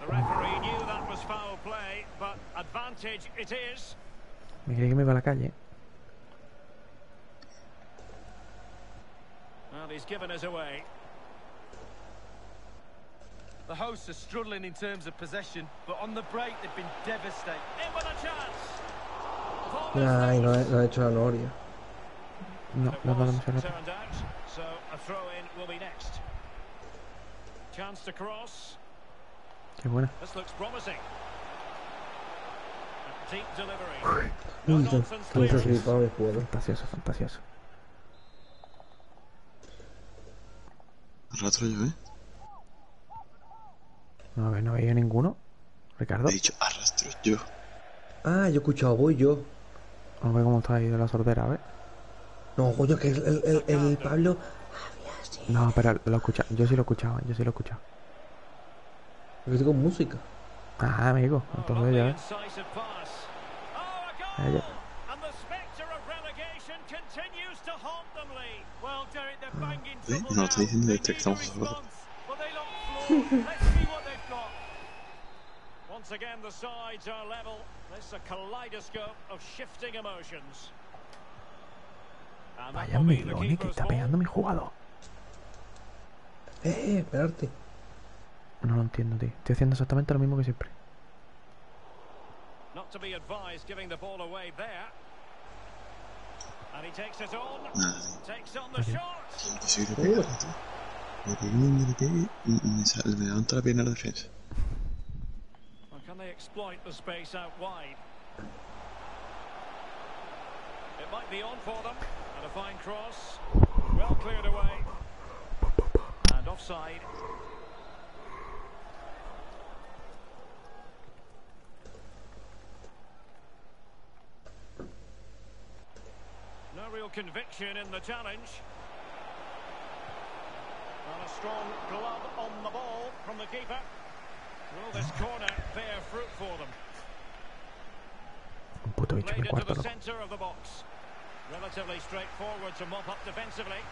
The referee knew that was foul play, but advantage it is. Me creí que me iba a la calle. Well, he's given us away. The hosts are struggling in terms of possession, but on the break, they've been devastating. In with a chance. Ay, no, ha- no ha hecho la noria. No, no was podemos hacer turned out, so a throw-in will be next. Chance to cross. Qué buena. Fantasioso, fantasioso. Arrastro yo, ¿eh? No, a ver, no veía ninguno. Ricardo, He dicho arrastro yo. Ah, yo he escuchado, voy yo. Vamos a ver cómo está ahí de la sordera, a ver. No, coño, que el, el, el, el Pablo. No, pero lo he escuchado. Yo sí lo he escuchado, yo sí lo he escuchado. Con música. Ah, amigo, entonces ya ves. ¿Eh? trouble No, está diciendo este que estamos. Once again, the sides are level. This is a kaleidoscope of shifting emotions. And that Vaya the melone que está pegando mi jugador. Eh, eh, esperarte. No lo entiendo, tío. Estoy haciendo exactamente lo mismo que siempre. Not to be advised giving the ball away there. And he takes it on. Nada, tío. Takes on the shot. Imposible pegarle, tío. Le pegué, le pegué y, y me, levanta la pierna a la defensa. they exploit the space out wide. It might be on for them. And a fine cross. Well cleared away. And offside. No real conviction in the challenge. And a strong glove on the ball from the keeper. Will this corner bear fruit for them? Un puto bicho Played mi into cuarto, the loco. centre of the box. Relatively straightforward to mop up defensively.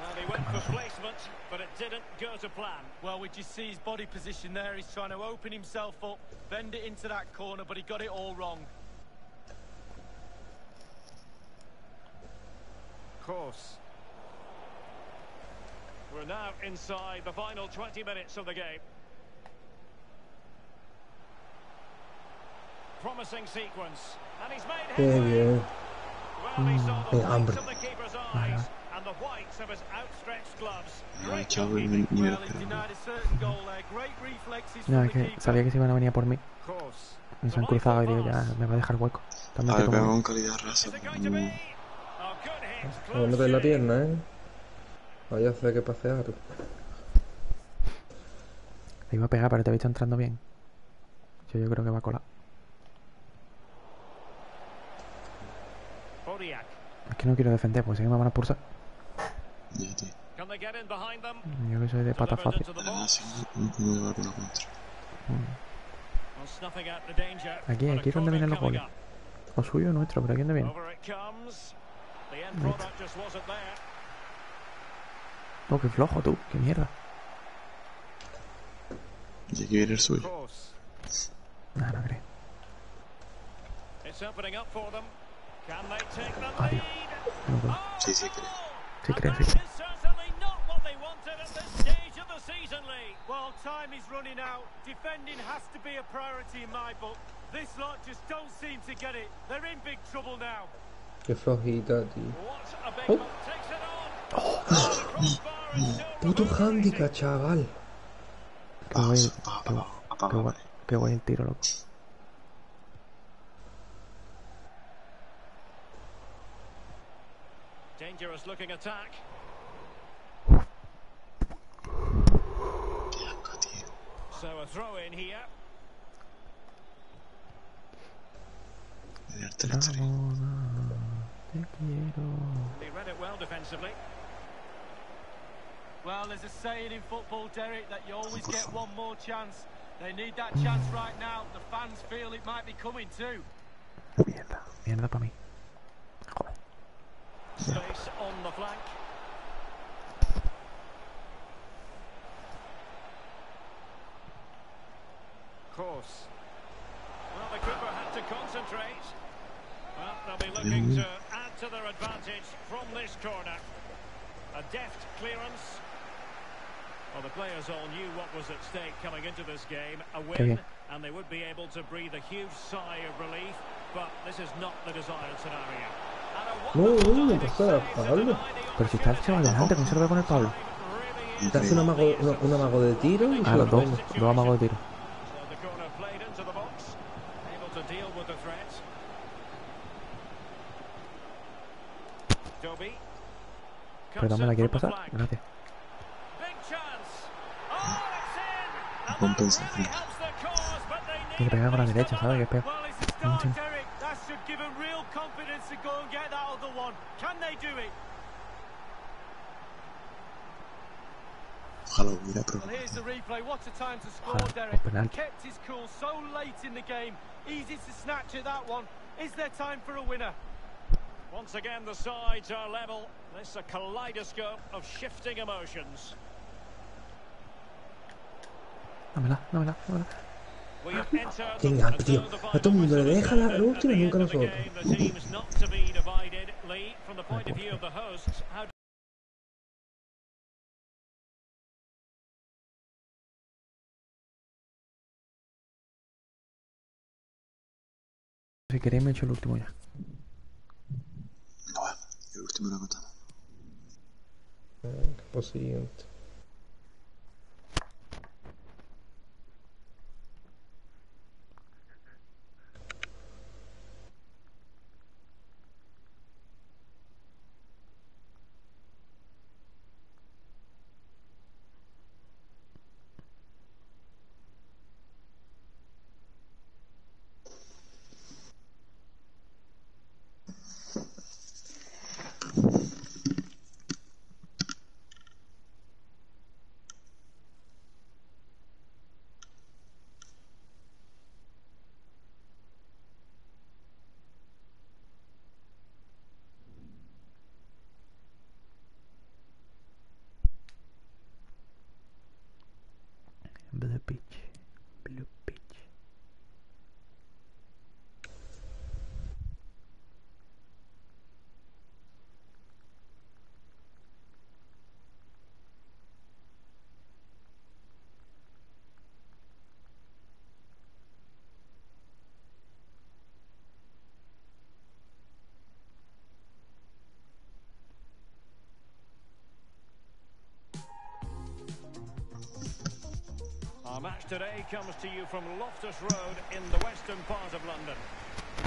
Well, he went for placement, but it didn't go to plan. Well, we just see his body position there. He's trying to open himself up, bend it into that corner, but he got it all wrong. course. We're now inside the final 20 minutes of the game. A goal there. Great reflexes No, es que sabía que se iban a venir a por mí. Se han cruzado y digo, ya me va a dejar hueco. A También ver, te pegó como- con calidad No, be? Oh, a meter la pierna, ¿eh? Vaya a hacer que pase algo. Le iba a pegar, pero te he visto entrando bien. Yo, yo creo que va a colar. Bodiak. Es que no quiero defender, porque sé que me van a ya, tío. Them? Yo que soy de pata fácil. danger. Aquí, aquí es donde vienen los goles. O suyo o nuestro, pero ¿quién de viene? Over it comes. The end Right. product just wasn't there. Oh, qué flojo tú, qué mierda. Y aquí viene el suyo. No? No creo. Oh, Sí, sí, creo. Sí, and creo, that sí. is certainly not what they wanted at this stage of the season, Lee. Well, time is running out. Defending has to be a priority in my book. This lot just don't seem to get it. They're in big trouble now. Qué flojita, tío. What a big Oh. one. Takes it on. Oh, the crossbar is still Puto reverberating. handicap, chaval. Qué Abajo, guay, abajo, qué, abajo, qué abajo, guay, qué guay el tiro, loco. Dangerous looking attack. Qué asco, tío. So a throw in here. Voy a darte la historia. Ramona, te. He read it well defensively. Well, there's a saying in football, Derek, that you always get one more chance. They need that chance mm. right now. The fans feel it might be coming too. Mierda, mierda para mí. Joder. Space on the flank. Course. Well, the keeper had to concentrate. Well, they'll be looking mm-hmm. to add to their advantage from this corner. A deft clearance. Well, the players all knew what was at stake coming into this game. A win, bien. and they would be able to breathe a huge sigh of relief. But this is not the desired scenario. No, no, diving empezó a save to Pablo. Pero si está el chaval delante, ¿cómo se lo ve con el Pablo? Te hace un amago, no, un amago de tiro y Ah, los dos, dos amagos de tiro. Perdón, ¿me la quiere pasar? Gracias. Big chance. It's in. And that Compensa, really sí. helps their cause, but they Tiene que pegar con la derecha, ¿sabes? Que es peor. Well, it's a Sí. start, Derek. That should give them real confidence to go and get that other one. Can they do it? Ojalá hubiera Well, here's the replay. What a time to score, Ojalá, Derek. un penalti. Kept his cool so late in the game. Easy to snatch at that one. Is there time for a winner? Once again, the sides are level. This is a kaleidoscope of shifting emotions. Dámela, dámela, dámela. Venga, tío, a todo el mundo le deja la- la última y nunca nosotros. game. The teams not to be divided. Lee, from the point of view of the hosts, how Si queréis me echo el último ya. No, bueno, el último lo. Venga, pues siguiente. Today comes to you from Loftus Road in the western part of London.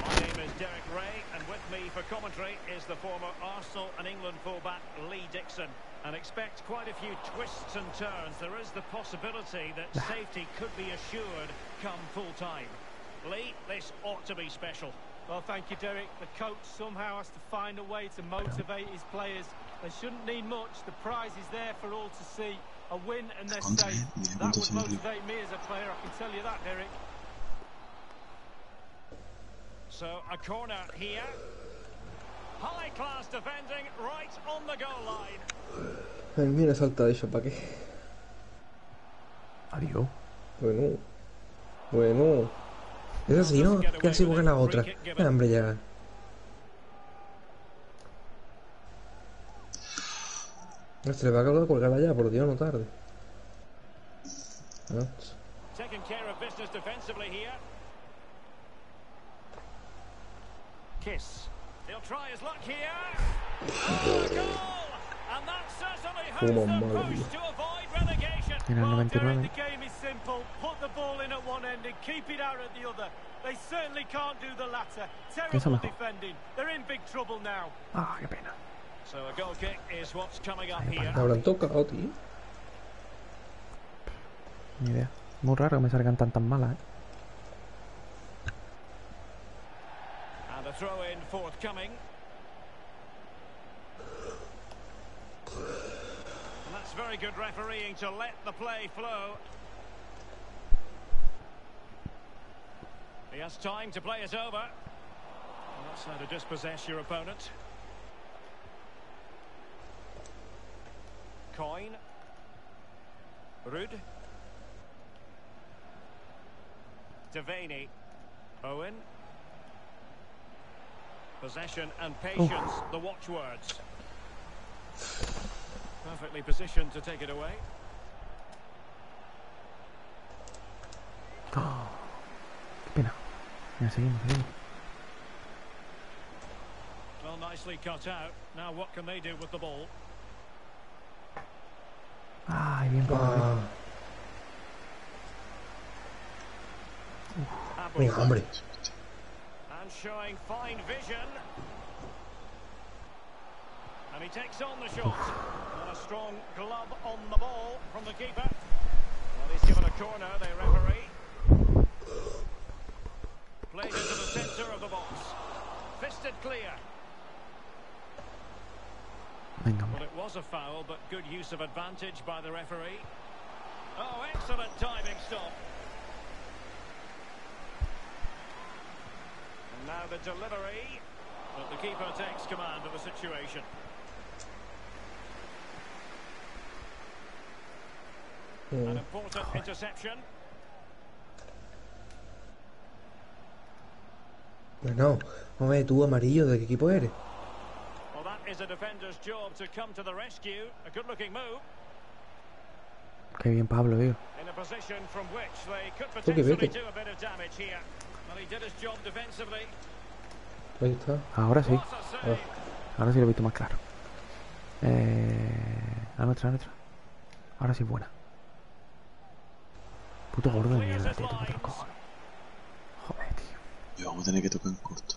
My name is Derek Ray, and with me for commentary is the former Arsenal and England fullback Lee Dixon. And expect quite a few twists and turns. There is the possibility that safety could be assured come full time. Lee, this ought to be special. Well, thank you, Derek. The coach somehow has to find a way to motivate his players. They shouldn't need much. The prize is there for all to see. A win and they're Contra, eh? Bien, That contra would Somalia. motivate me as a player, I can tell you that, Derek. So a corner here. High class defending right on the goal line. Ay, mira, ¿para qué? Adiós. Bueno. Bueno. Es así, ¿no? Que así busca la otra. Hombre, ya. Se le va a acabar colgarla ya, por Dios, no tarde. Ah, Taking care of business defensively here. Kiss. He'll try his luck here. Oh, a goal! And that certainly hurts Como them malo, push tío. to avoid relegation. En el Well, Derek, 99. the game is simple. Put the ball in at one end and keep it out at the other. They certainly can't do the latter. Terrible mejor. defending. They're in big trouble now. Ah, qué pena. So a goal kick is what's coming up Ahí, here. ¿Te habrán tocado, tío? Ni idea. Muy raro que me salgan tantas malas, ¿eh? And a throw in forthcoming. And that's very good refereeing to let the play flow. He has time to play it over. And that's how to dispossess your opponent. Coin. Rude. Devaney. Owen. Possession and patience, the watchwords. Perfectly positioned to take it away. Oh, qué pena. Mira, seguimos, seguimos. Well, nicely cut out. Now what can they do with the ball? Ay, bien por ahí. Ah, Apple. venga, hombre. And showing fine vision. And he takes on the shot. And a strong glove on the ball from the keeper. Well, he's given a corner, the referee. Played into the centre of the box. Fisted clear. Venga, Well, it was a foul, but good use of advantage by the referee. Oh, excellent diving stop. And now the delivery. But the keeper takes command of the situation. An Mm. important interception. Bueno, hombre, tú amarillo, ¿de qué equipo eres? Qué bien Pablo, tío. in a position from which they could Look at potentially it. do a bit of damage here. Well, he did his job defensively. Ahí está. Ahora sí. What a save. Ahora sí lo he visto más claro. Eh... A nuestra, a nuestra. Ahora sí es buena. Puto gordo de mierda, tío. Cojones. Joder, tío. Y vamos a tener que tocar en corto.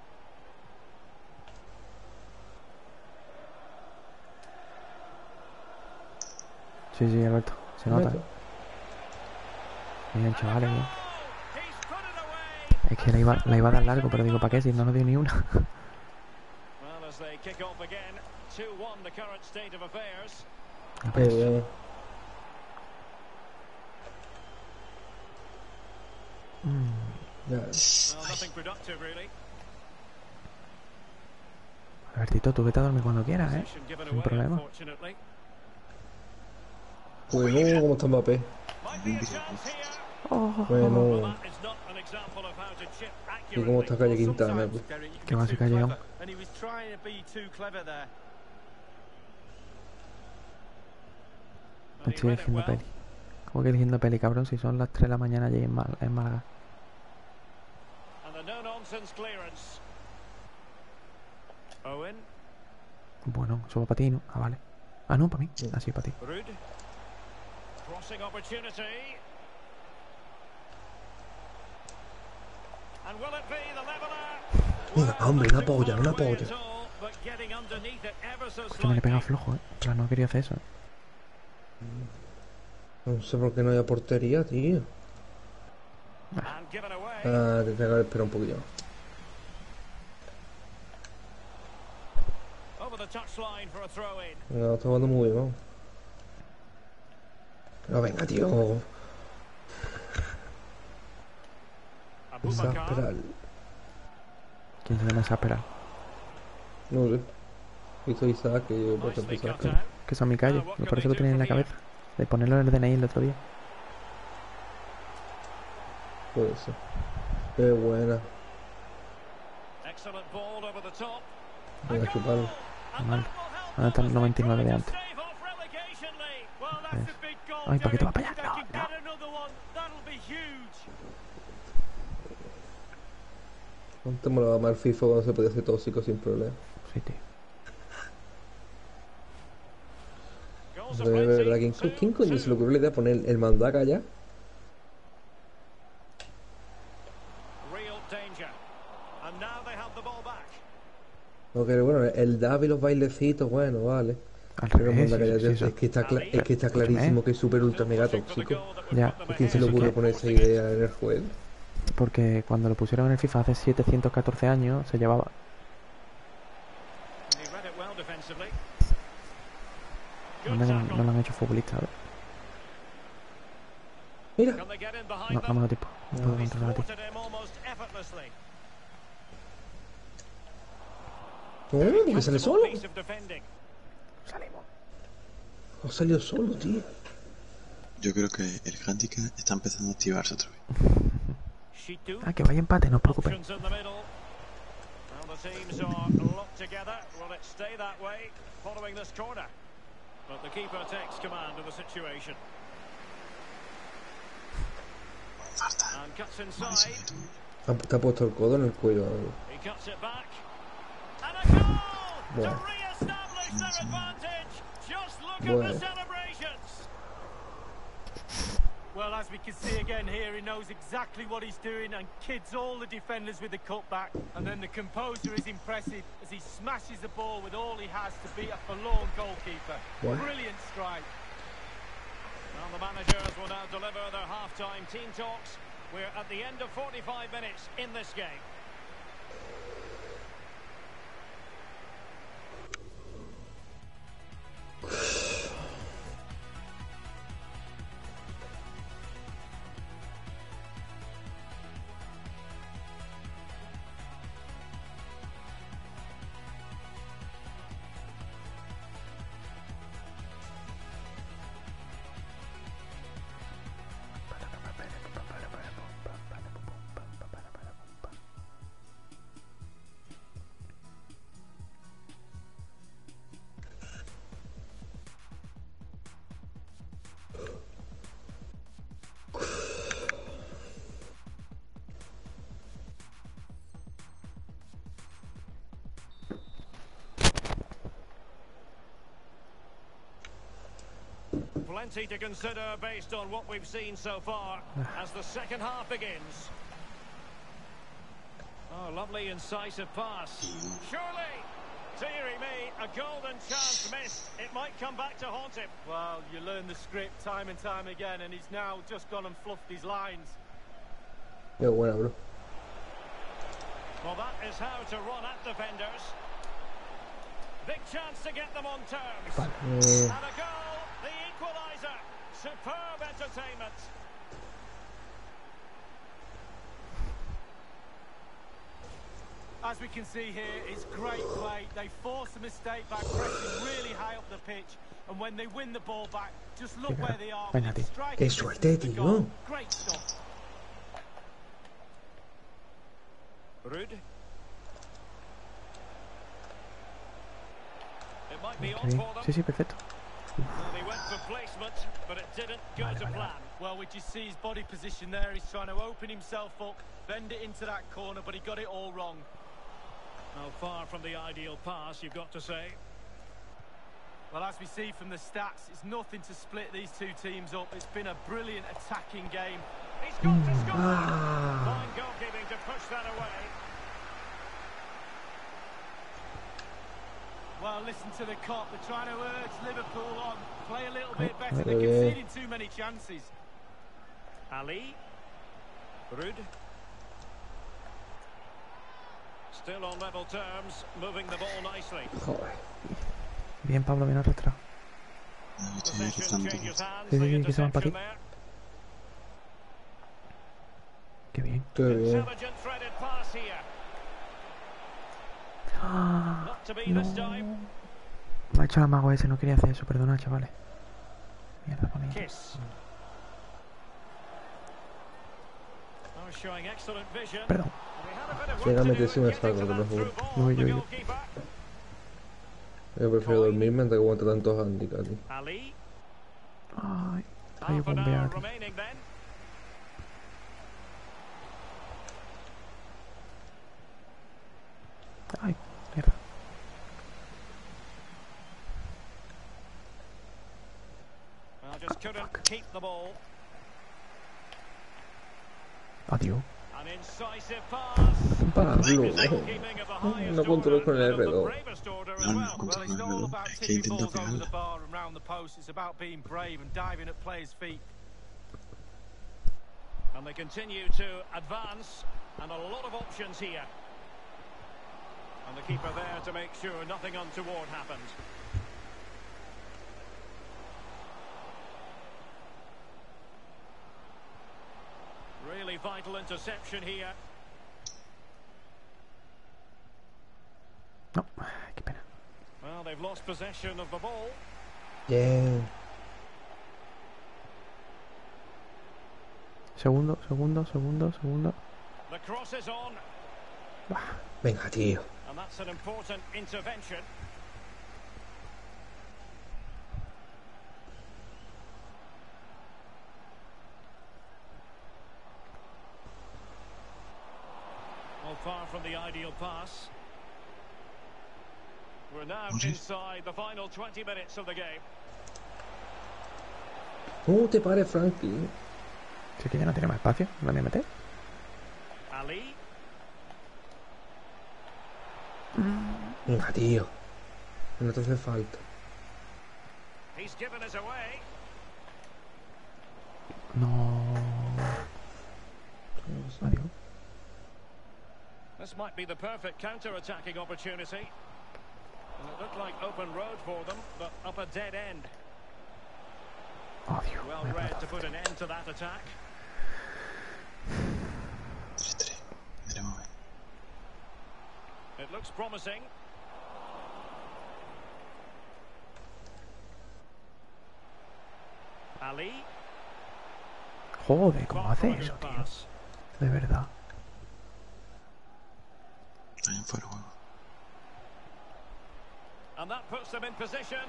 Sí, sí, Alberto. Se nota. ¿eh? Bien, chavales, bien. Es que la iba, la iba a dar largo, pero digo, ¿para qué? Si no nos dio ni una. Well, as they kick off again, 2-1 the current state of affairs. Qué bien. Ya, Well, nothing productive really. Albertito, tú vete a dormir cuando quieras, ¿eh? Sin problema. Unfortunately. Bueno, ¿cómo está Mbappé? Oh, Bueno. ¿Y cómo está Calle. Quintana? Pues? Too clever there. And he Estoy diciendo peli. ¿Cómo que diciendo peli, cabrón? Si son las 3 de la mañana allí en, Mal- en Málaga. And the no-nonsense clearance. Owen, Bueno, eso va para ti, ¿no? Ah, vale. Ah, no, para mí. Sí. Ah, para ti. Crossing opportunity. And will it be the leveler? Hombre, una polla, una polla. Es que me le pega flojo, ¿eh? No quería hacer eso. No sé por qué no hay portería, tío. Ah, te tengo que esperar un poquillo. Over the touchline for a throw-in. Venga, está jugando muy bien, vamos. Pero venga, tío. Esperar. ¿Quién se llama esa esperar? No sé. Hizo Isaac que yo Nicely empezar. out. Que son mi calle. Por eso lo tienen en la cabeza. De ponerlo en el DNI el otro día. Puede ser. Qué buena. Excellent ball over the top. Venga, A chuparlo. help Ahora está el them as they 99 de antes. Yes. A Ay, ¿para qué te vas para allá? No, no. Antes me lo va el FIFA cuando se podía hacer tóxico sin problema. Sí, tío. De verdad. ¿quién, ¿quién coño se le ocurrió la idea de poner el ball back. Ok, bueno, el Davi los bailecitos, bueno, vale. Al revés. sí, sí, es, que está es que está clarísimo que es súper ultra mega tóxico. Ya. ¿Quién se le ocurre que- poner esa idea en el juego? Porque cuando lo pusieron en el FIFA hace 714 años, se llevaba. No, lo han hecho futbolista, ¿ves? Mira, No, them? vámonos, tipo. No puedo controlar a ti. que sale solo. Salimos. Ha salido solo, tío. Yo creo que el handicap está empezando a activarse otra vez. Ah, que vaya empate, no os preocupéis. Options in the middle. Well, the teams are locked together. Will it stay that way following this corner? But the keeper takes command of the situation Falta. and cuts Vale, inside. sí, Ha- Te ha puesto el codo en el cuello. Bueno. Bueno. the celebrations. Well, as we can see again here, he knows exactly what he's doing and kids all the defenders with the cutback. And then the composer is impressive as he smashes the ball with all he has to beat a forlorn goalkeeper. Wow. Brilliant strike. Now the managers will now deliver their half-time team talks. We're at the end of 45 minutes in this game. Plenty to consider based on what we've seen so far as the second half begins. Oh, lovely incisive pass. Surely, dearie me, a golden chance missed. It might come back to haunt him. Well, you learn the script time and time again, and he's now just gone and fluffed his lines. Qué buena, bro. Well, that is how to run at defenders. Big chance to get them on terms. Eh, And Superb entertainment. As we can see here, it's great play. They force a mistake by pressing really high up the pitch. And when they win the ball back, just look Venga, where they are. venga, within tío. striking Qué suerte, the tío. Great stuff. Rude. It might be Qué on for them. Sí, sí, perfecto. Well, he went for placement, but it didn't go to plan. Well, we just see his body position there. He's trying to open himself up, bend it into that corner, but he got it all wrong. Now, far from the ideal pass, you've got to say. Well, as we see from the stats, it's nothing to split these two teams up. It's been a brilliant attacking game. He's got to score. Fine goalkeeping to push that away. Well, listen to the cop. They're trying to urge Liverpool on. Play a little bit better. Oh, They're yeah. conceding too many chances. Ali. Rude. Still on level terms, moving the ball nicely. Joder. Bien, Pablo, bien arrastrado. No, yo estoy Possession arrastrando changes todo. hands, Sí, sí, sí, que se van pa' interception aquí. Qué bien. Qué bien. Intelligent threaded pass here. Ah, Not to be no. ha hecho el amago ese, no quería hacer eso, perdona, chavales. Mierda con ella. Kiss. Showing excellent vision. Perdón. And he had a bit of work Llega a to do meterse in un getting salto, to te juro. through ball, No, yo- yo. Yo prefiero dormirme antes que aguante tantos handicaps. Ay, tío. remaining then. Ay, mierda. Just couldn't keep the ball. Adiós. An incisive pass. Pablo. Goalkeeping of the highest No controlo con el order, and of the R2. bravest order as No, no, well. con- Well, it's not all Controlalo. about Es que tipping intenta balls over the pegarla. bar and round the post. It's about being brave and diving at players' feet. And they continue to advance, and a lot of options here. And the keeper there to make sure nothing untoward happened. Really vital interception here. No, qué pena. Well, they've lost possession of the ball. Yeah. Segundo, segundo, segundo, segundo. The cross is on, ah, Venga, tío. and that's an important intervention. Far from the ideal pass. We're now inside the final 20 minutes of the game. ¿Cómo te pare, Frankie? Si es que ya no tiene más espacio, ¿no la voy a meter? Ali, Venga, tío. No te hace falta. he's given us away. No. Adiós. This might be the perfect counter-attacking opportunity. And it looked like open road for them, but up a dead end. Adiós. Well read to put an end to that attack. 3-3. Veremos a ver. It looks promising. Ali, Joder, ¿cómo far from hace a eso, tío? De verdad. Ahí juego. And that puts them in position.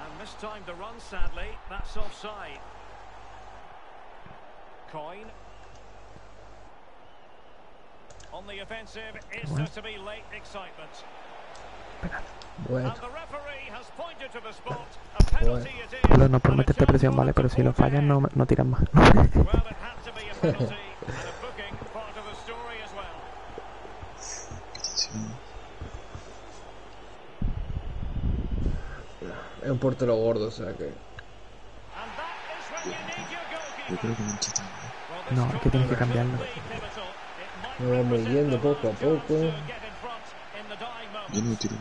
And this time the run, sadly, that's offside. Coin. On the offensive, is there to be late excitement? Bueno. And the referee has pointed to the spot. A penalty it is. Pablo, no chance presión, ¿vale? Pero si lo ahead. no, no tiras más. Well, it had to be a penalty and a booking part of the story as well. Qué tensión. Es un portero gordo, o sea que. Yo creo que Manchester ¿no? Es que tienes que cambiarlo. Lo vamos the poco a poco. Yo no tiro.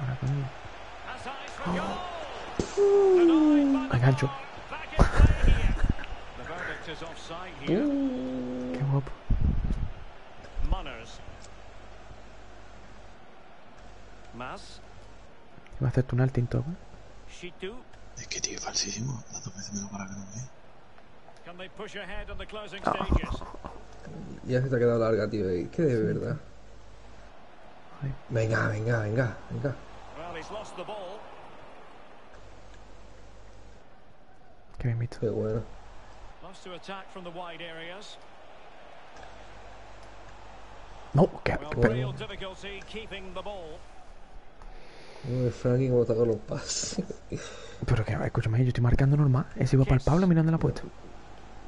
Ahora, coño. The Engancho. here. Qué guapo. Munners. Mas. Va a hacer tunal tinto, ¿eh? Shitu. Es que, tío, falsísimo. Las dos veces me lo para que no ve. Can they push ahead in the closing Ah. stages? Ya se te ha quedado larga, tío. Es que de verdad. Venga, venga, venga, venga. Well, he's lost the ball. Qué bien visto. Qué bueno. Loves to attack from the wide areas. No, que pero- No, Frankie como está con los pases. Pero que, escúchame, yo estoy marcando normal. He sido para el Pablo mirando la puesta.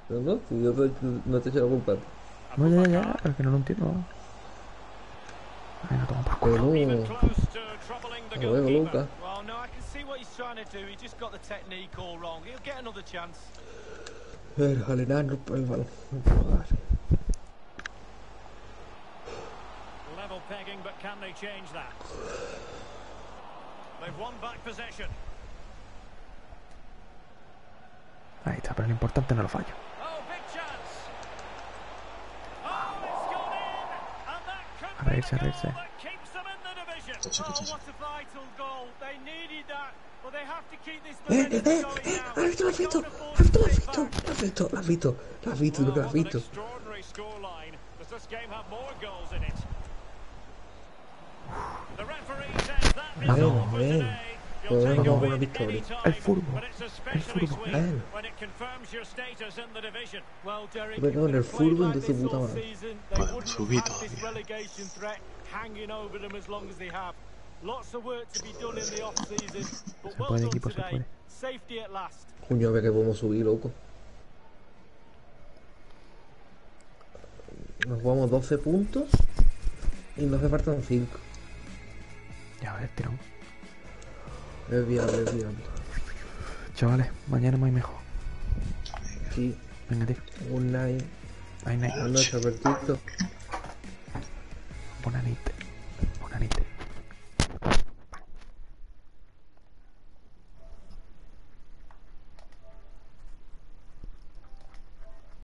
No, no, si yo te- no te echo la culpa. No, ya, ya, pero que no lo entiendo. Ay, no toma por culo. Pero Even no. close to troubling the Luego, goalkeeper. Luca. Well, no, I can see what he's trying to do. He just got the technique all wrong. He'll get another chance. El balón. No puedo dar. Level pegging, but can they change that? They've won back possession. Ahí está, pero lo importante no lo fallo. Oh, big chance. Oh, it's gone in. And that could A be reírse, a the reírse. goal that keeps them in the division. Tacho, Oh, a vital goal. They needed that, but they have to keep this Eh, eh, eh, going eh, now. ¿lo has visto? ¿Lo has visto? can't afford ¿Lo has to visto? sit ¿Lo back. has visto? ¿Lo has visto? ¿Lo has visto? ¿Lo Well, has what an visto? extraordinary scoreline. Does this game have more goals in it? The referee says that is Bien, all for bien. today. Pues Bueno, con win una victoria. El fútbol, but it's el no, en they'd el su this puta madre. season, Podemos subir todavía. relegation threat hanging over them as long as they have. Lots of work to be done in the off-season, but Se well puede, done equipo, se today. puede. Safety at last. Coño, a ver que podemos subir, loco. Nos jugamos 12 puntos y nos hace faltan 5. Ya ves, tirón. Es viable, es viable. Chavales, mañana más mejor. Sí, Venga, tío. un night. Ahí, night. Buenas noches, Albertito. Buena nit.